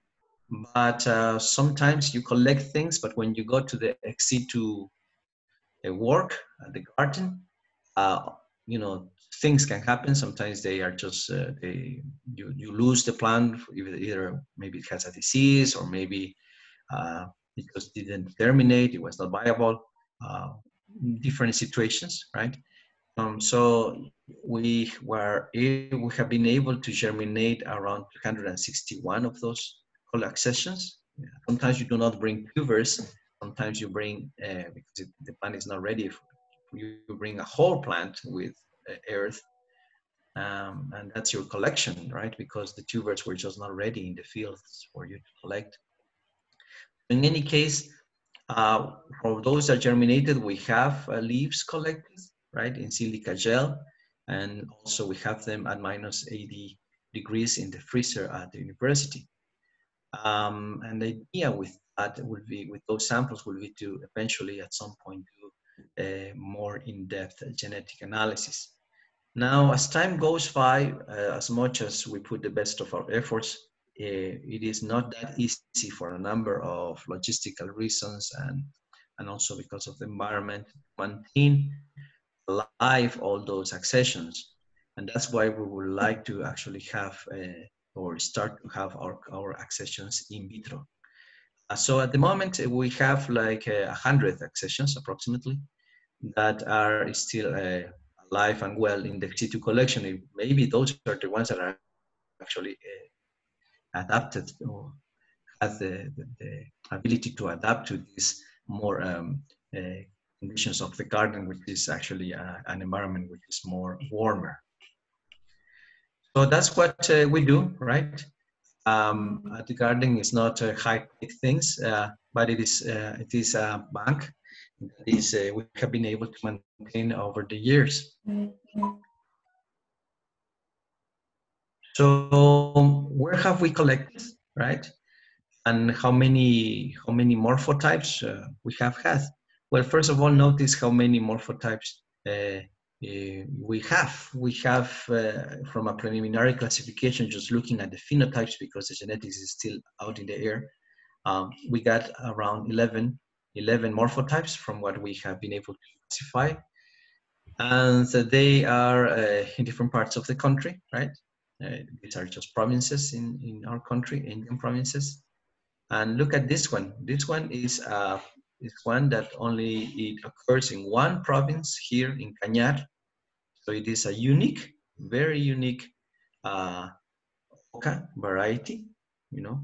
But uh, sometimes you collect things, but when you go to the ex-situ uh, work at the garden, uh, you know, things can happen. Sometimes they are just, uh, they, you, you lose the plant, either maybe it has a disease or maybe uh, it just didn't terminate, it was not viable, uh, different situations, right? Um, so we were we have been able to germinate around 261 of those accessions. Sometimes you do not bring tubers. Sometimes you bring uh, because it, the plant is not ready. You bring a whole plant with uh, earth, um, and that's your collection, right? Because the tubers were just not ready in the fields for you to collect. In any case, uh, for those that germinated, we have uh, leaves collected right, in silica gel. And also we have them at minus 80 degrees in the freezer at the university. Um, and the idea with that will be, with those samples will be to eventually at some point do a more in-depth genetic analysis. Now, as time goes by, uh, as much as we put the best of our efforts, uh, it is not that easy for a number of logistical reasons and, and also because of the environment, maintain alive all those accessions. And that's why we would like to actually have uh, or start to have our, our accessions in vitro. Uh, so at the moment uh, we have like a uh, hundred accessions approximately that are still uh, alive and well in the situ collection. Maybe those are the ones that are actually uh, adapted or have the, the, the, ability to adapt to these more um, conditions of the garden, which is actually uh, an environment which is more warmer. So that's what uh, we do, right? Um, the garden is not uh, high-tech things, uh, but it is uh, it is a bank that is uh, we have been able to maintain over the years. So where have we collected, right? And how many how many morphotypes we have had? Well, first of all, notice how many morphotypes uh, we have. We have, uh, from a preliminary classification, just looking at the phenotypes because the genetics is still out in the air, um, we got around 11, 11 morphotypes from what we have been able to classify. And so they are uh, in different parts of the country, right? Uh, these are just provinces in, in our country, Andean provinces. And look at this one. This one is uh, is one that only it occurs in one province here in Cañar. So it is a unique, very unique uh, oca variety, you know.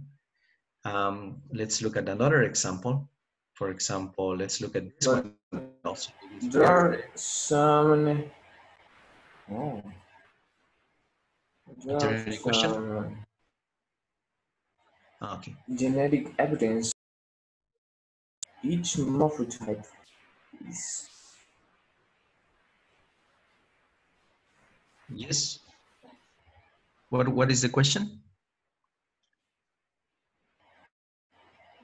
Um, let's look at another example. For example, let's look at this but one. Also, there are some. Oh. There, there any question? Ah, okay. Genetic evidence each morphotype is Yes. What What is the question?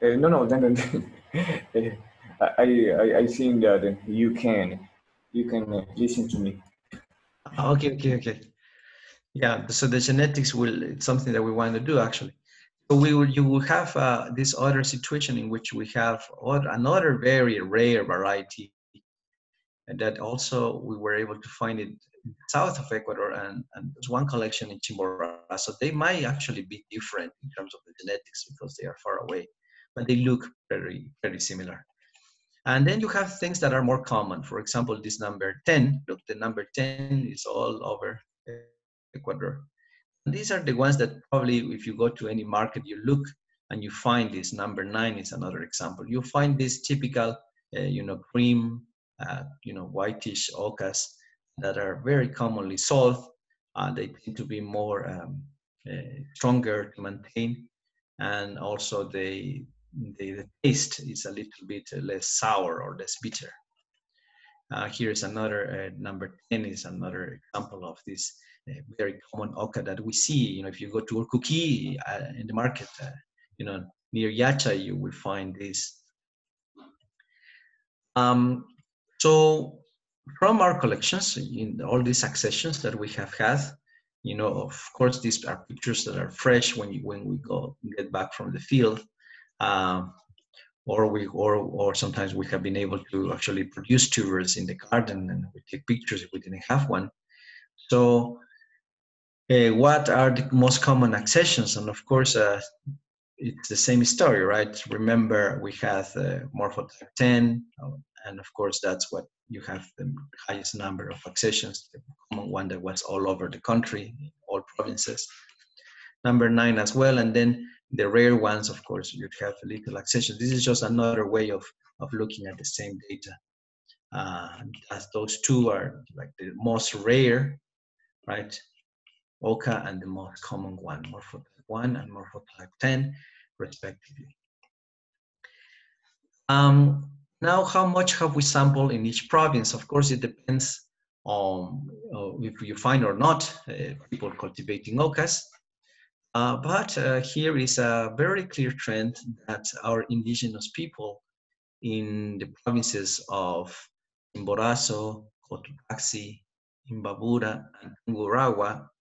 Uh, no, no, then, [laughs] then I, I, I think that you can, you can uh, listen to me. Okay, okay, okay. Yeah, so the genetics will, it's something that we want to do actually. So we will, you will have uh, this other situation in which we have other, another very rare variety and that also we were able to find it south of Ecuador and, and there's one collection in Chimborazo. So they might actually be different in terms of the genetics because they are far away, but they look very, very similar. And then you have things that are more common. For example, this number 10, look, the number 10 is all over Ecuador. These are the ones that probably, if you go to any market, you look and you find this. Number nine is another example. You find this typical, uh, you know, cream, uh, you know, whitish ocas that are very commonly sold. Uh, they tend to be more um, uh, stronger to maintain, and also they the, the taste is a little bit less sour or less bitter. Uh, here is another, uh, number 10 is another example of this very common oca that we see. You know, if you go to Urcuquí uh, in the market, uh, you know, near Yachay, you will find this. Um, so from our collections, in all these accessions that we have had, you know, of course, these are pictures that are fresh when you, when we go get back from the field. Um, or we or or sometimes we have been able to actually produce tours in the garden and we take pictures if we didn't have one so uh, what are the most common accessions and of course uh, it's the same story right remember we have uh, morphotype 10 um, and of course that's what you have the highest number of accessions the common one that was all over the country all provinces number nine as well and then the rare ones, of course, you'd have little accession. This is just another way of, of looking at the same data. Uh, as those two are like the most rare, right? OCA and the most common one, morphotype 1 and morphotype 10, respectively. Um, now, how much have we sampled in each province? Of course, it depends on uh, if you find or not uh, people cultivating OCAs. Uh, but uh, here is a very clear trend that our indigenous people in the provinces of Chimborazo, Cotopaxi, Imbabura, and Tungurahua, as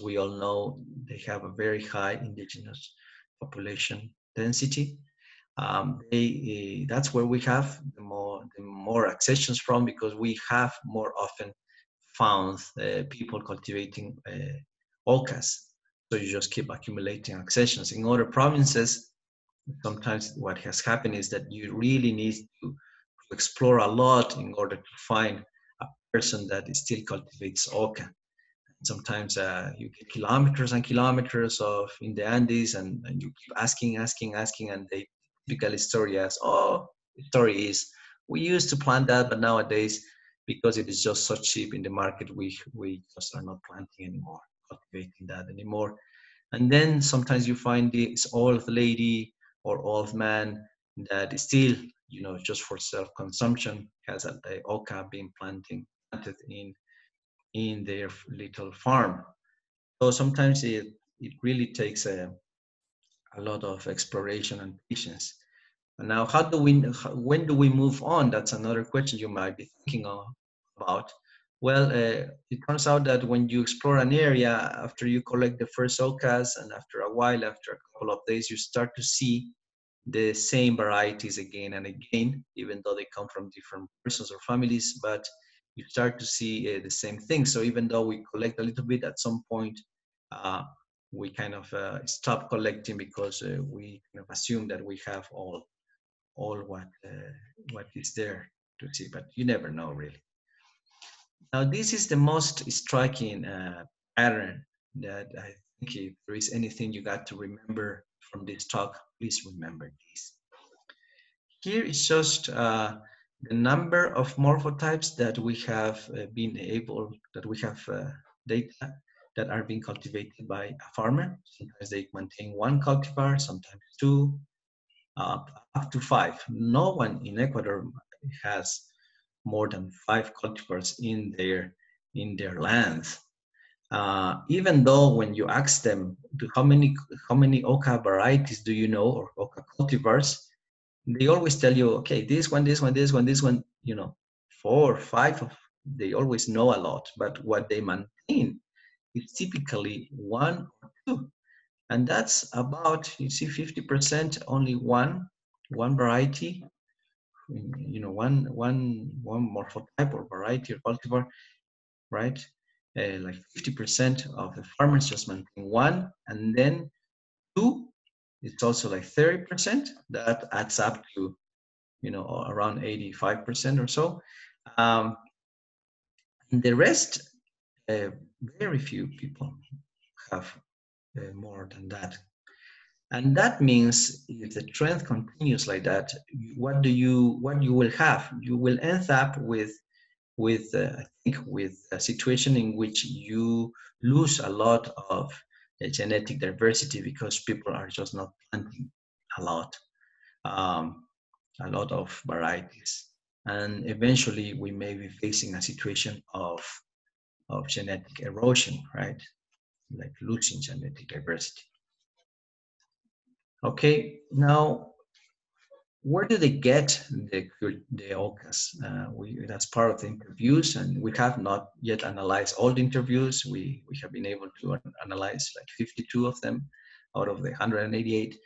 we all know, they have a very high indigenous population density. Um, they, uh, that's where we have the more, the more accessions from because we have more often found uh, people cultivating uh, ocas so you just keep accumulating accessions. In other provinces, sometimes what has happened is that you really need to explore a lot in order to find a person that still cultivates oca. Sometimes uh, you get kilometers and kilometers of in the Andes, and, and you keep asking, asking, asking, and they typically story as, oh, the story is we used to plant that, but nowadays because it is just so cheap in the market, we we just are not planting anymore cultivating that anymore. And then sometimes you find this old lady or old man that is still, you know, just for self-consumption, has a, a oca being planting planted in in their little farm. So sometimes it it really takes a a lot of exploration and patience. And now, how do we? When do we move on? That's another question you might be thinking of, about. Well, uh, it turns out that when you explore an area, after you collect the first ocas, and after a while, after a couple of days, you start to see the same varieties again and again, even though they come from different persons or families, but you start to see uh, the same thing. So even though we collect a little bit, at some point, uh, we kind of uh, stop collecting because uh, we kind of assume that we have all, all what, uh, what is there to see, but you never know really. Now, this is the most striking uh, pattern that I think if there is anything you got to remember from this talk, please remember this. Here is just the number of morphotypes that we have uh, been able, that we have uh, data that are being cultivated by a farmer. Sometimes they maintain one cultivar, sometimes two, uh, up to five. No one in Ecuador has more than five cultivars in their in their lands. Uh, even though when you ask them how many how many oca varieties do you know or oca cultivars, they always tell you, okay, this one, this one, this one, this one, you know, four, five of they always know a lot, but what they maintain is typically one or two. And that's about, you see, 50% only one, one variety you know one one one morphotype or variety or cultivar right uh, like 50% of the farmers just maintain one and then two it's also like 30% that adds up to you know around 85% or so. Um, the rest uh, very few people have uh, more than that. And that means if the trend continues like that what do you what you will have? You will end up with with uh, i think with a situation in which you lose a lot of genetic diversity because people are just not planting a lot um, a lot of varieties. And eventually we may be facing a situation of, of genetic erosion, right? Like losing genetic diversity. Okay, now where do they get the the OCAs? Uh, we that's part of the interviews, and we have not yet analyzed all the interviews. We we have been able to analyze like 52 of them out of the 188.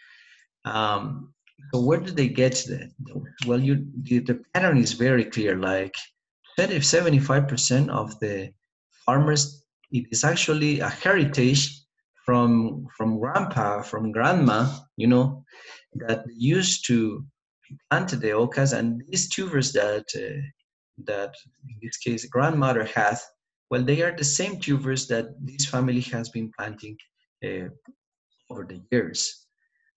Um, so where do they get the, well? You the, the pattern is very clear. Like 75% of the farmers, it is actually a heritage from from grandpa, from grandma, you know, that used to plant the ocas, and these tubers that uh, that in this case grandmother has well they are the same tubers that this family has been planting uh, over the years.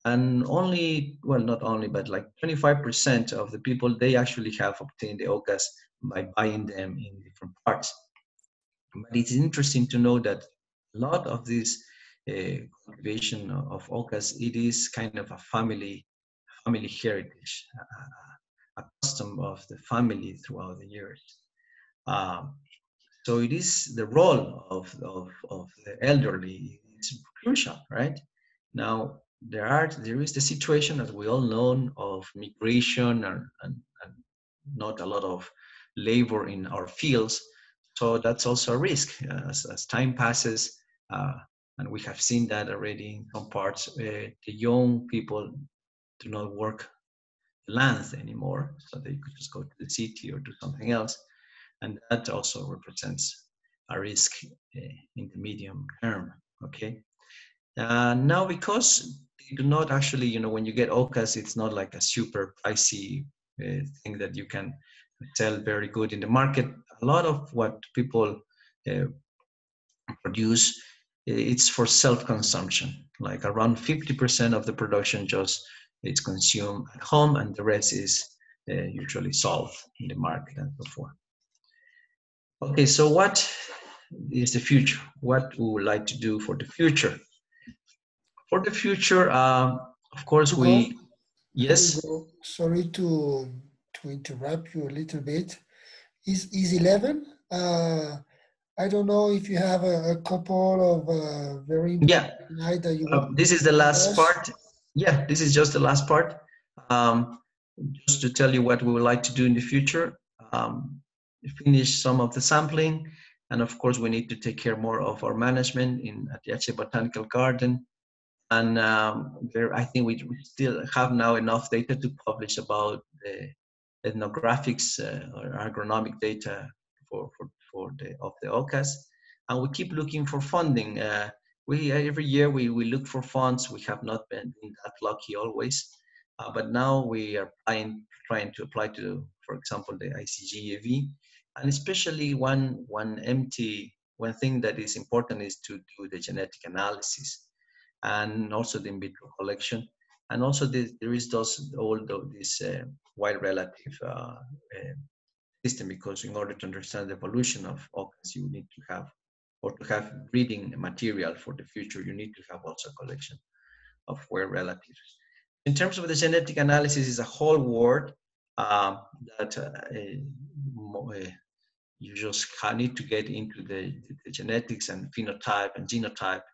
And only well not only but like 25% of the people they actually have obtained the ocas by buying them in different parts. But it's interesting to know that a lot of this uh, cultivation of okas, it is kind of a family family heritage, a custom of the family throughout the years. Um, so it is the role of, of, of the elderly is crucial, right? Now, there are there is the situation as we all know of migration and, and, and not a lot of labor in our fields. So that's also a risk as, as time passes. Uh, and we have seen that already in some parts. Uh, the young people do not work land anymore, so they could just go to the city or do something else, and that also represents a risk uh, in the medium term. Okay. Uh, now, because they do not actually, you know, when you get OCAS, it's not like a super pricey uh, thing that you can sell very good in the market. A lot of what people uh, produce, it's for self-consumption. Like around 50% of the production just it's consumed at home and the rest is uh, usually sold in the market and so forth. Okay, so what is the future? What we would like to do for the future? For the future, uh, of course, we, yes? Sorry to, to interrupt you a little bit. Is, is 11? Uh, I don't know if you have a, a couple of uh, very yeah. that you uh, this is the last part yeah, this is just the last part. Um, just to tell you what we would like to do in the future. Um, finish some of the sampling, and of course, we need to take care more of our management in at the Botanical Garden. And um, there, I think we, we, still have now enough data to publish about the ethnographics uh, or agronomic data for, for, for the of the OCAS. And we keep looking for funding. Uh, we every year we, we look for funds. We have not been, that lucky always, uh, but now we are trying trying to apply to, for example, the ICGAV, and especially one one empty one thing that is important is to do the genetic analysis, and also the in vitro collection, and also the, there is those all this uh, wide relative uh, uh, system because in order to understand the evolution of OCAS, you need to have or to have reading material for the future, you need to have also a collection of where relatives. In terms of the genetic analysis, is a whole world uh, that uh, you just need to get into the, the, genetics and phenotype and genotype,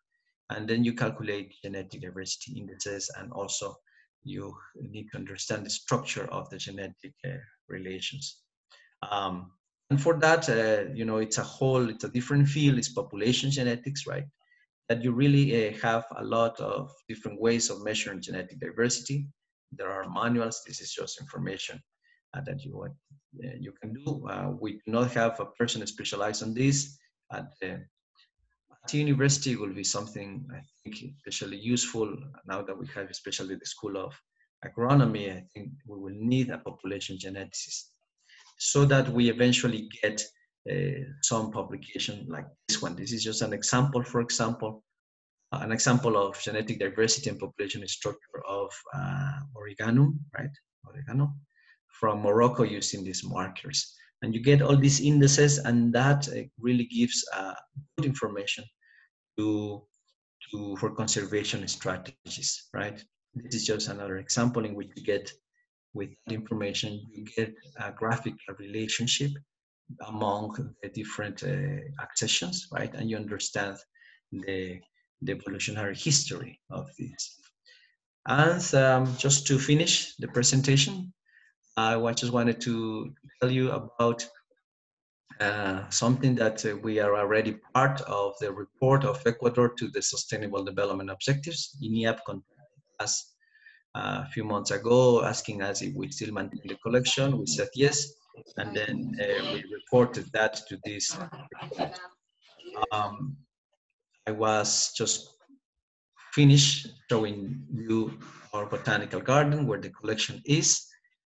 and then you calculate genetic diversity indices, and also you need to understand the structure of the genetic uh, relations. Um, and for that, uh, you know, it's a whole, it's a different field, it's population genetics, right? That you really uh, have a lot of different ways of measuring genetic diversity. There are manuals, this is just information uh, that you, uh, you can do. Uh, we do not have a person specialized on this. At, uh, at university will be something I think especially useful now that we have especially the School of Agronomy. I think we will need a population geneticist so that we eventually get uh, some publication like this one. This is just an example, for example, uh, an example of genetic diversity and population structure of uh, Origanum, right? Oregano from Morocco using these markers. And you get all these indices and that uh, really gives uh, good information to, to, for conservation strategies, right? this is just another example in which you get with information, you get a graphical relationship among the different uh, accessions, right? And you understand the, the evolutionary history of this. And um, just to finish the presentation, I just wanted to tell you about uh, something that uh, we are already part of the report of Ecuador to the Sustainable Development Objectives. INIAP uh, a few months ago asking us if we still maintain the collection. We said yes, and then uh, we reported that to this. Um, I was just finished showing you our botanical garden where the collection is,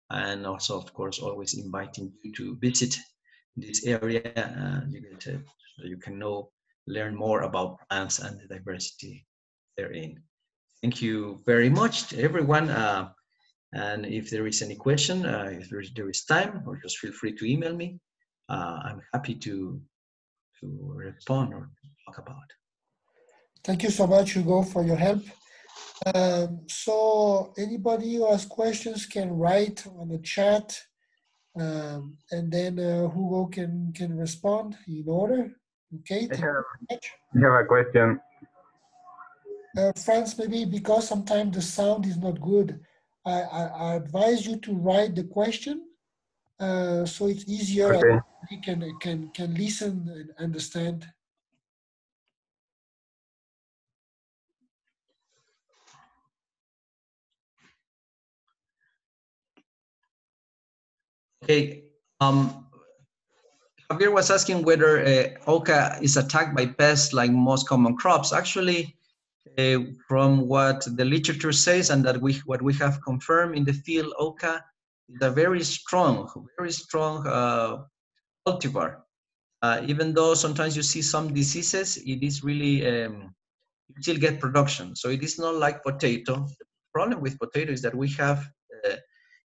and also, of course, always inviting you to visit this area uh, you get to, so you can know learn more about plants and the diversity therein thank you very much to everyone uh, and if there is any question uh, if there is, there is time or just feel free to email me uh, i'm happy to to respond or talk about Thank you so much, Hugo, for your help. Um, so anybody who has questions can write on the chat um, and then uh, Hugo can can respond in order. Okay. I Thank you very much. I have a question. Uh, Franz, maybe because sometimes the sound is not good, I, I, I advise you to write the question uh, so it's easier. Okay. and We can can can listen and understand. Okay. Um, Javier was asking whether uh, oca is attacked by pests like most common crops. Actually, uh, from what the literature says and that we what we have confirmed in the field, oca is a very strong, very strong uh, cultivar. Uh, even though sometimes you see some diseases, it is really um, you still get production. So it is not like potato. The problem with potato is that we have uh,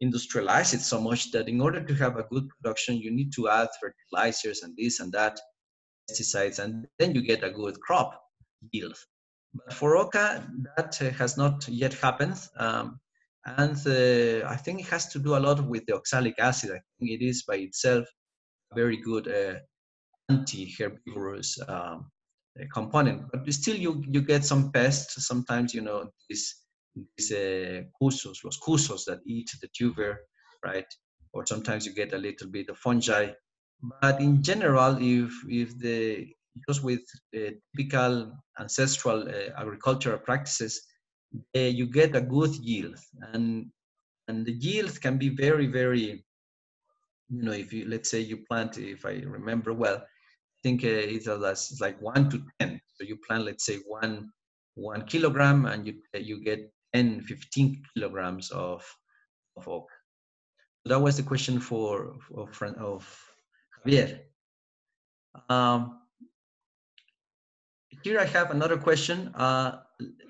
industrialize it so much that in order to have a good production, you need to add fertilizers and this and that, pesticides, and then you get a good crop yield. But for oca, that uh, has not yet happened. Um, and uh, I think it has to do a lot with the oxalic acid. I think it is by itself a very good uh, anti-herbivorous um, uh, component. But still, you, you get some pests. Sometimes, you know, these these uh, cusos, los cusos that eat the tuber, right? Or sometimes you get a little bit of fungi. But in general, if if the just with uh, typical ancestral uh, agricultural practices, uh, you get a good yield, and and the yield can be very very. You know, if you let's say you plant, if I remember well, I think uh, it's, it's like one to ten. So you plant, let's say one one kilogram, and you you get 10, 15 kilograms of, of oca. That was the question for of, of Javier. Um, here I have another question. Uh,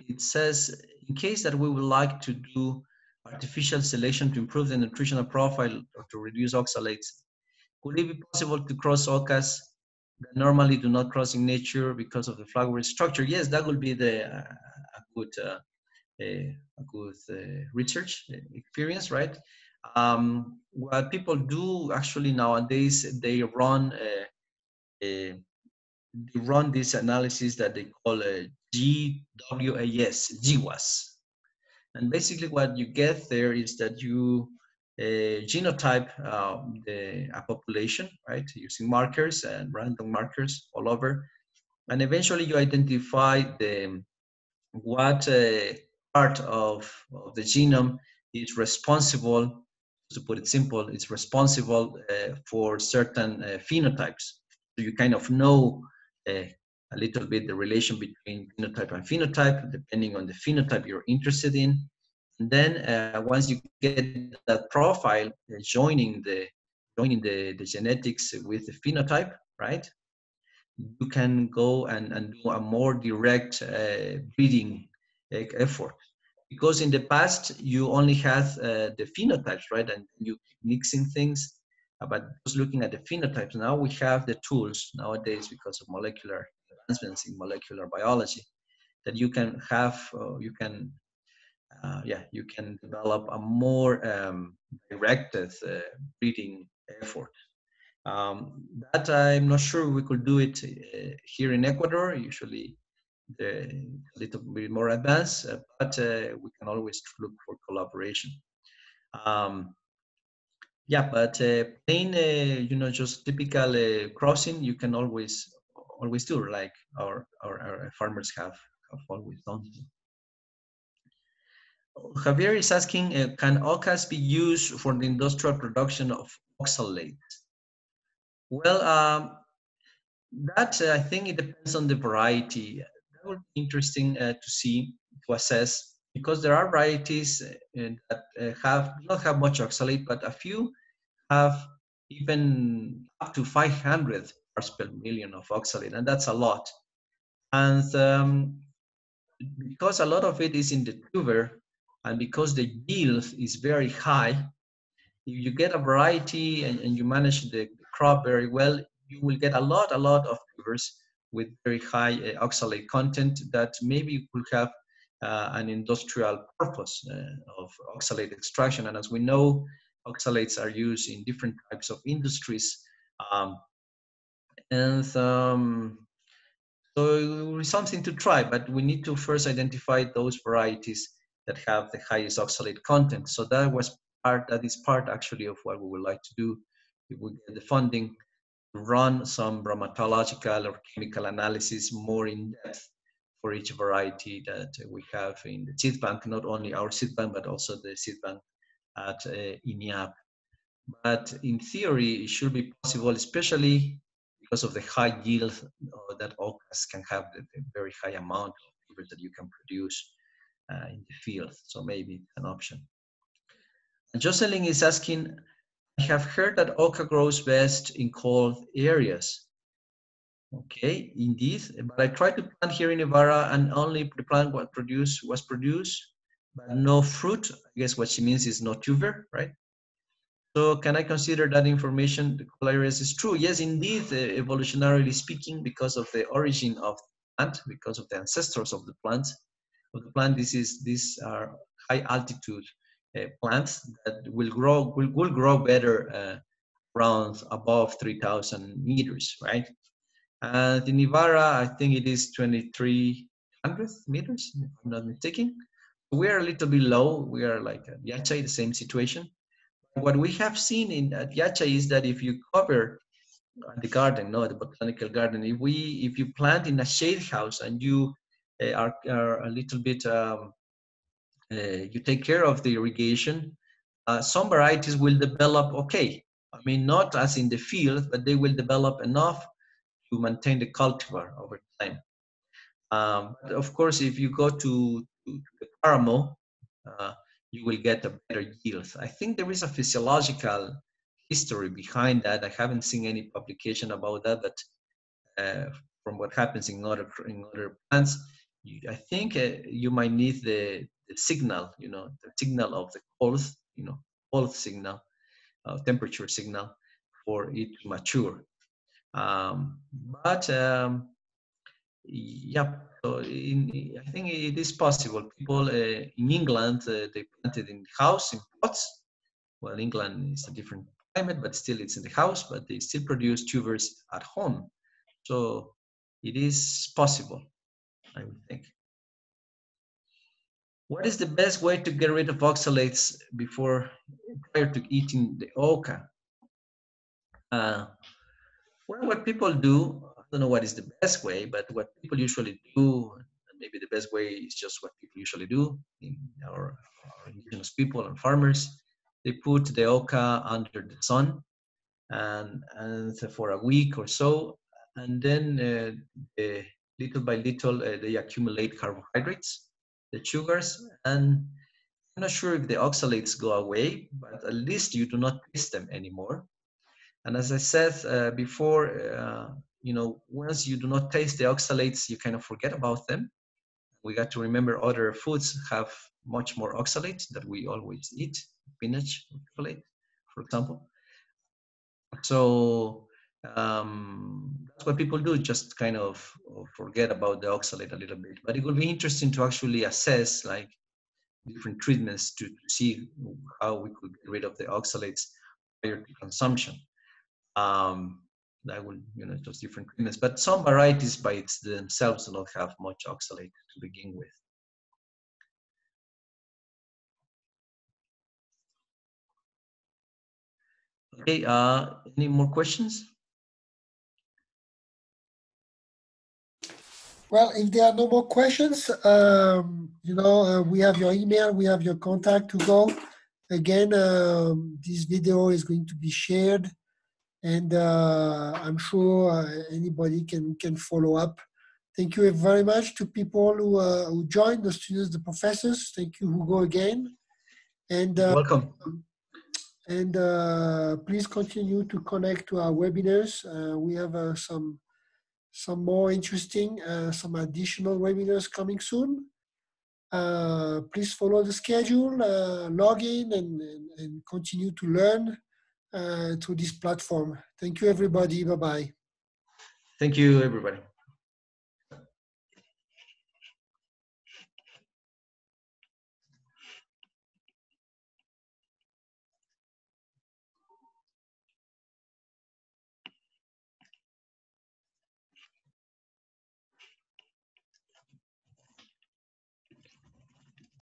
it says, in case that we would like to do artificial selection to improve the nutritional profile or to reduce oxalates, could it be possible to cross ocas that normally do not cross in nature because of the flower structure? Yes, that would be the uh, a good uh, a, good uh, research experience, right? Um, what people do actually nowadays, they run they run this analysis that they call a GWAS, GWAS. And basically what you get there is that you uh, genotype uh, the a population, right, using markers and random markers all over, and eventually you identify the what uh, part of, of the genome is responsible, to put it simple, it's responsible uh, for certain uh, phenotypes. So you kind of know uh, a little bit the relation between phenotype and phenotype, depending on the phenotype you're interested in. And then uh, once you get that profile, uh, joining the joining the, the genetics with the phenotype, right? You can go and, and do a more direct uh, breeding effort because in the past you only had uh, the phenotypes right and you mixing things uh, but just looking at the phenotypes now we have the tools nowadays because of molecular advancements in molecular biology that you can have uh, you can uh, yeah, you can develop a more um, directed uh, breeding effort. Um, that I'm not sure we could do it uh, here in Ecuador. Usually, a little bit more advanced, uh, but uh, we can always look for collaboration. Um, yeah, but uh, plain, you know, just typical crossing, you can always always do, like our our, our farmers have, have always done. Javier is asking, uh, can OCAs be used for the industrial production of oxalate? Well, um, that uh, I think it depends on the variety. That would be interesting uh, to see, to assess, because there are varieties uh, that uh, have not have much oxalate, but a few have even up to 500 parts per million of oxalate, and that's a lot. And um, because a lot of it is in the tuber, and because the yield is very high, if you get a variety and, and you manage the crop very well, you will get a lot, a lot of tubers with very high uh, oxalate content that maybe will have uh, an industrial purpose uh, of oxalate extraction. And as we know, oxalates are used in different types of industries. Um, and um, so something to try, but we need to first identify those varieties that have the highest oxalate content. So that was part, that is part actually of what we would like to do. If we get the funding, run some bromatological or chemical analysis more in depth for each variety that we have in the seed bank, not only our seed bank, but also the seed bank at uh, INIAP. But in theory, it should be possible, especially because of the high yield uh, that OCAs can have, the, the very high amount of fibers that you can produce uh, in the field. So maybe an option. And Jocelyn is asking, I have heard that oca grows best in cold areas. Okay, indeed, but I tried to plant here in Ibarra and only the plant was produced was produced, but no fruit. I guess what she means is no tuber, right? So can I consider that information, the cold is true? Yes, indeed, uh, evolutionarily speaking, because of the origin of the plant, because of the ancestors of the plant, of the plant. This is these are high altitude uh, plants that will grow will, will grow better uh, around above 3,000 meters, right? And in Ibarra, I think it is 2,300 meters, if I'm not mistaken. We are a little bit low. We are like at Yachay, the same situation. What we have seen in at Yachay is that if you cover the garden, no, the botanical garden, if we if you plant in a shade house and you uh, are, are a little bit, um, uh, you take care of the irrigation, uh, some varieties will develop okay. I mean, not as in the field, but they will develop enough to maintain the cultivar over time. Um, of course, if you go to, to the Paramo, uh, you will get a better yield. I think there is a physiological history behind that. I haven't seen any publication about that, but uh, from what happens in other in other plants, I think uh, you might need the, the, signal, you know, the signal of the cold, you know, cold signal, uh, temperature signal for it to mature. Um, but um, yeah, so in, I think it is possible. People uh, in England, uh, they planted in house in pots. Well, England is a different climate, but still it's in the house, but they still produce tubers at home. So it is possible. I would think. What is the best way to get rid of oxalates before prior to eating the oca? Uh, well, what people do, I don't know what is the best way, but what people usually do, maybe the best way is just what people usually do in our, our indigenous people and farmers. They put the oca under the sun and, and for a week or so, and then uh, the little by little uh, they accumulate carbohydrates, the sugars, and I'm not sure if the oxalates go away, but at least you do not taste them anymore. And as I said uh, before, uh, you know, once you do not taste the oxalates, you kind of forget about them. We got to remember other foods have much more oxalates that we always eat, spinach, oxalate, for example. So um, that's what people do, just kind of forget about the oxalate a little bit. But it will be interesting to actually assess, like, different treatments to, to see how we could get rid of the oxalates prior to consumption. Um, that would, you know, just different treatments. But some varieties by themselves do not have much oxalate to begin with. Okay, uh, any more questions? Well, if there are no more questions, um, you know, uh, we have your email, we have your contact to go. Again, um, this video is going to be shared, and uh, I'm sure uh, anybody can can follow up. Thank you very much to people who uh, who joined, the students, the professors. Thank you, Hugo, again. And uh, Welcome. and uh, please continue to connect to our webinars. Uh, we have uh, some some more interesting, uh, some additional webinars coming soon. Uh, please follow the schedule, uh, log in, and, and, and continue to learn uh, through this platform. Thank you, everybody. Bye bye. Thank you, everybody.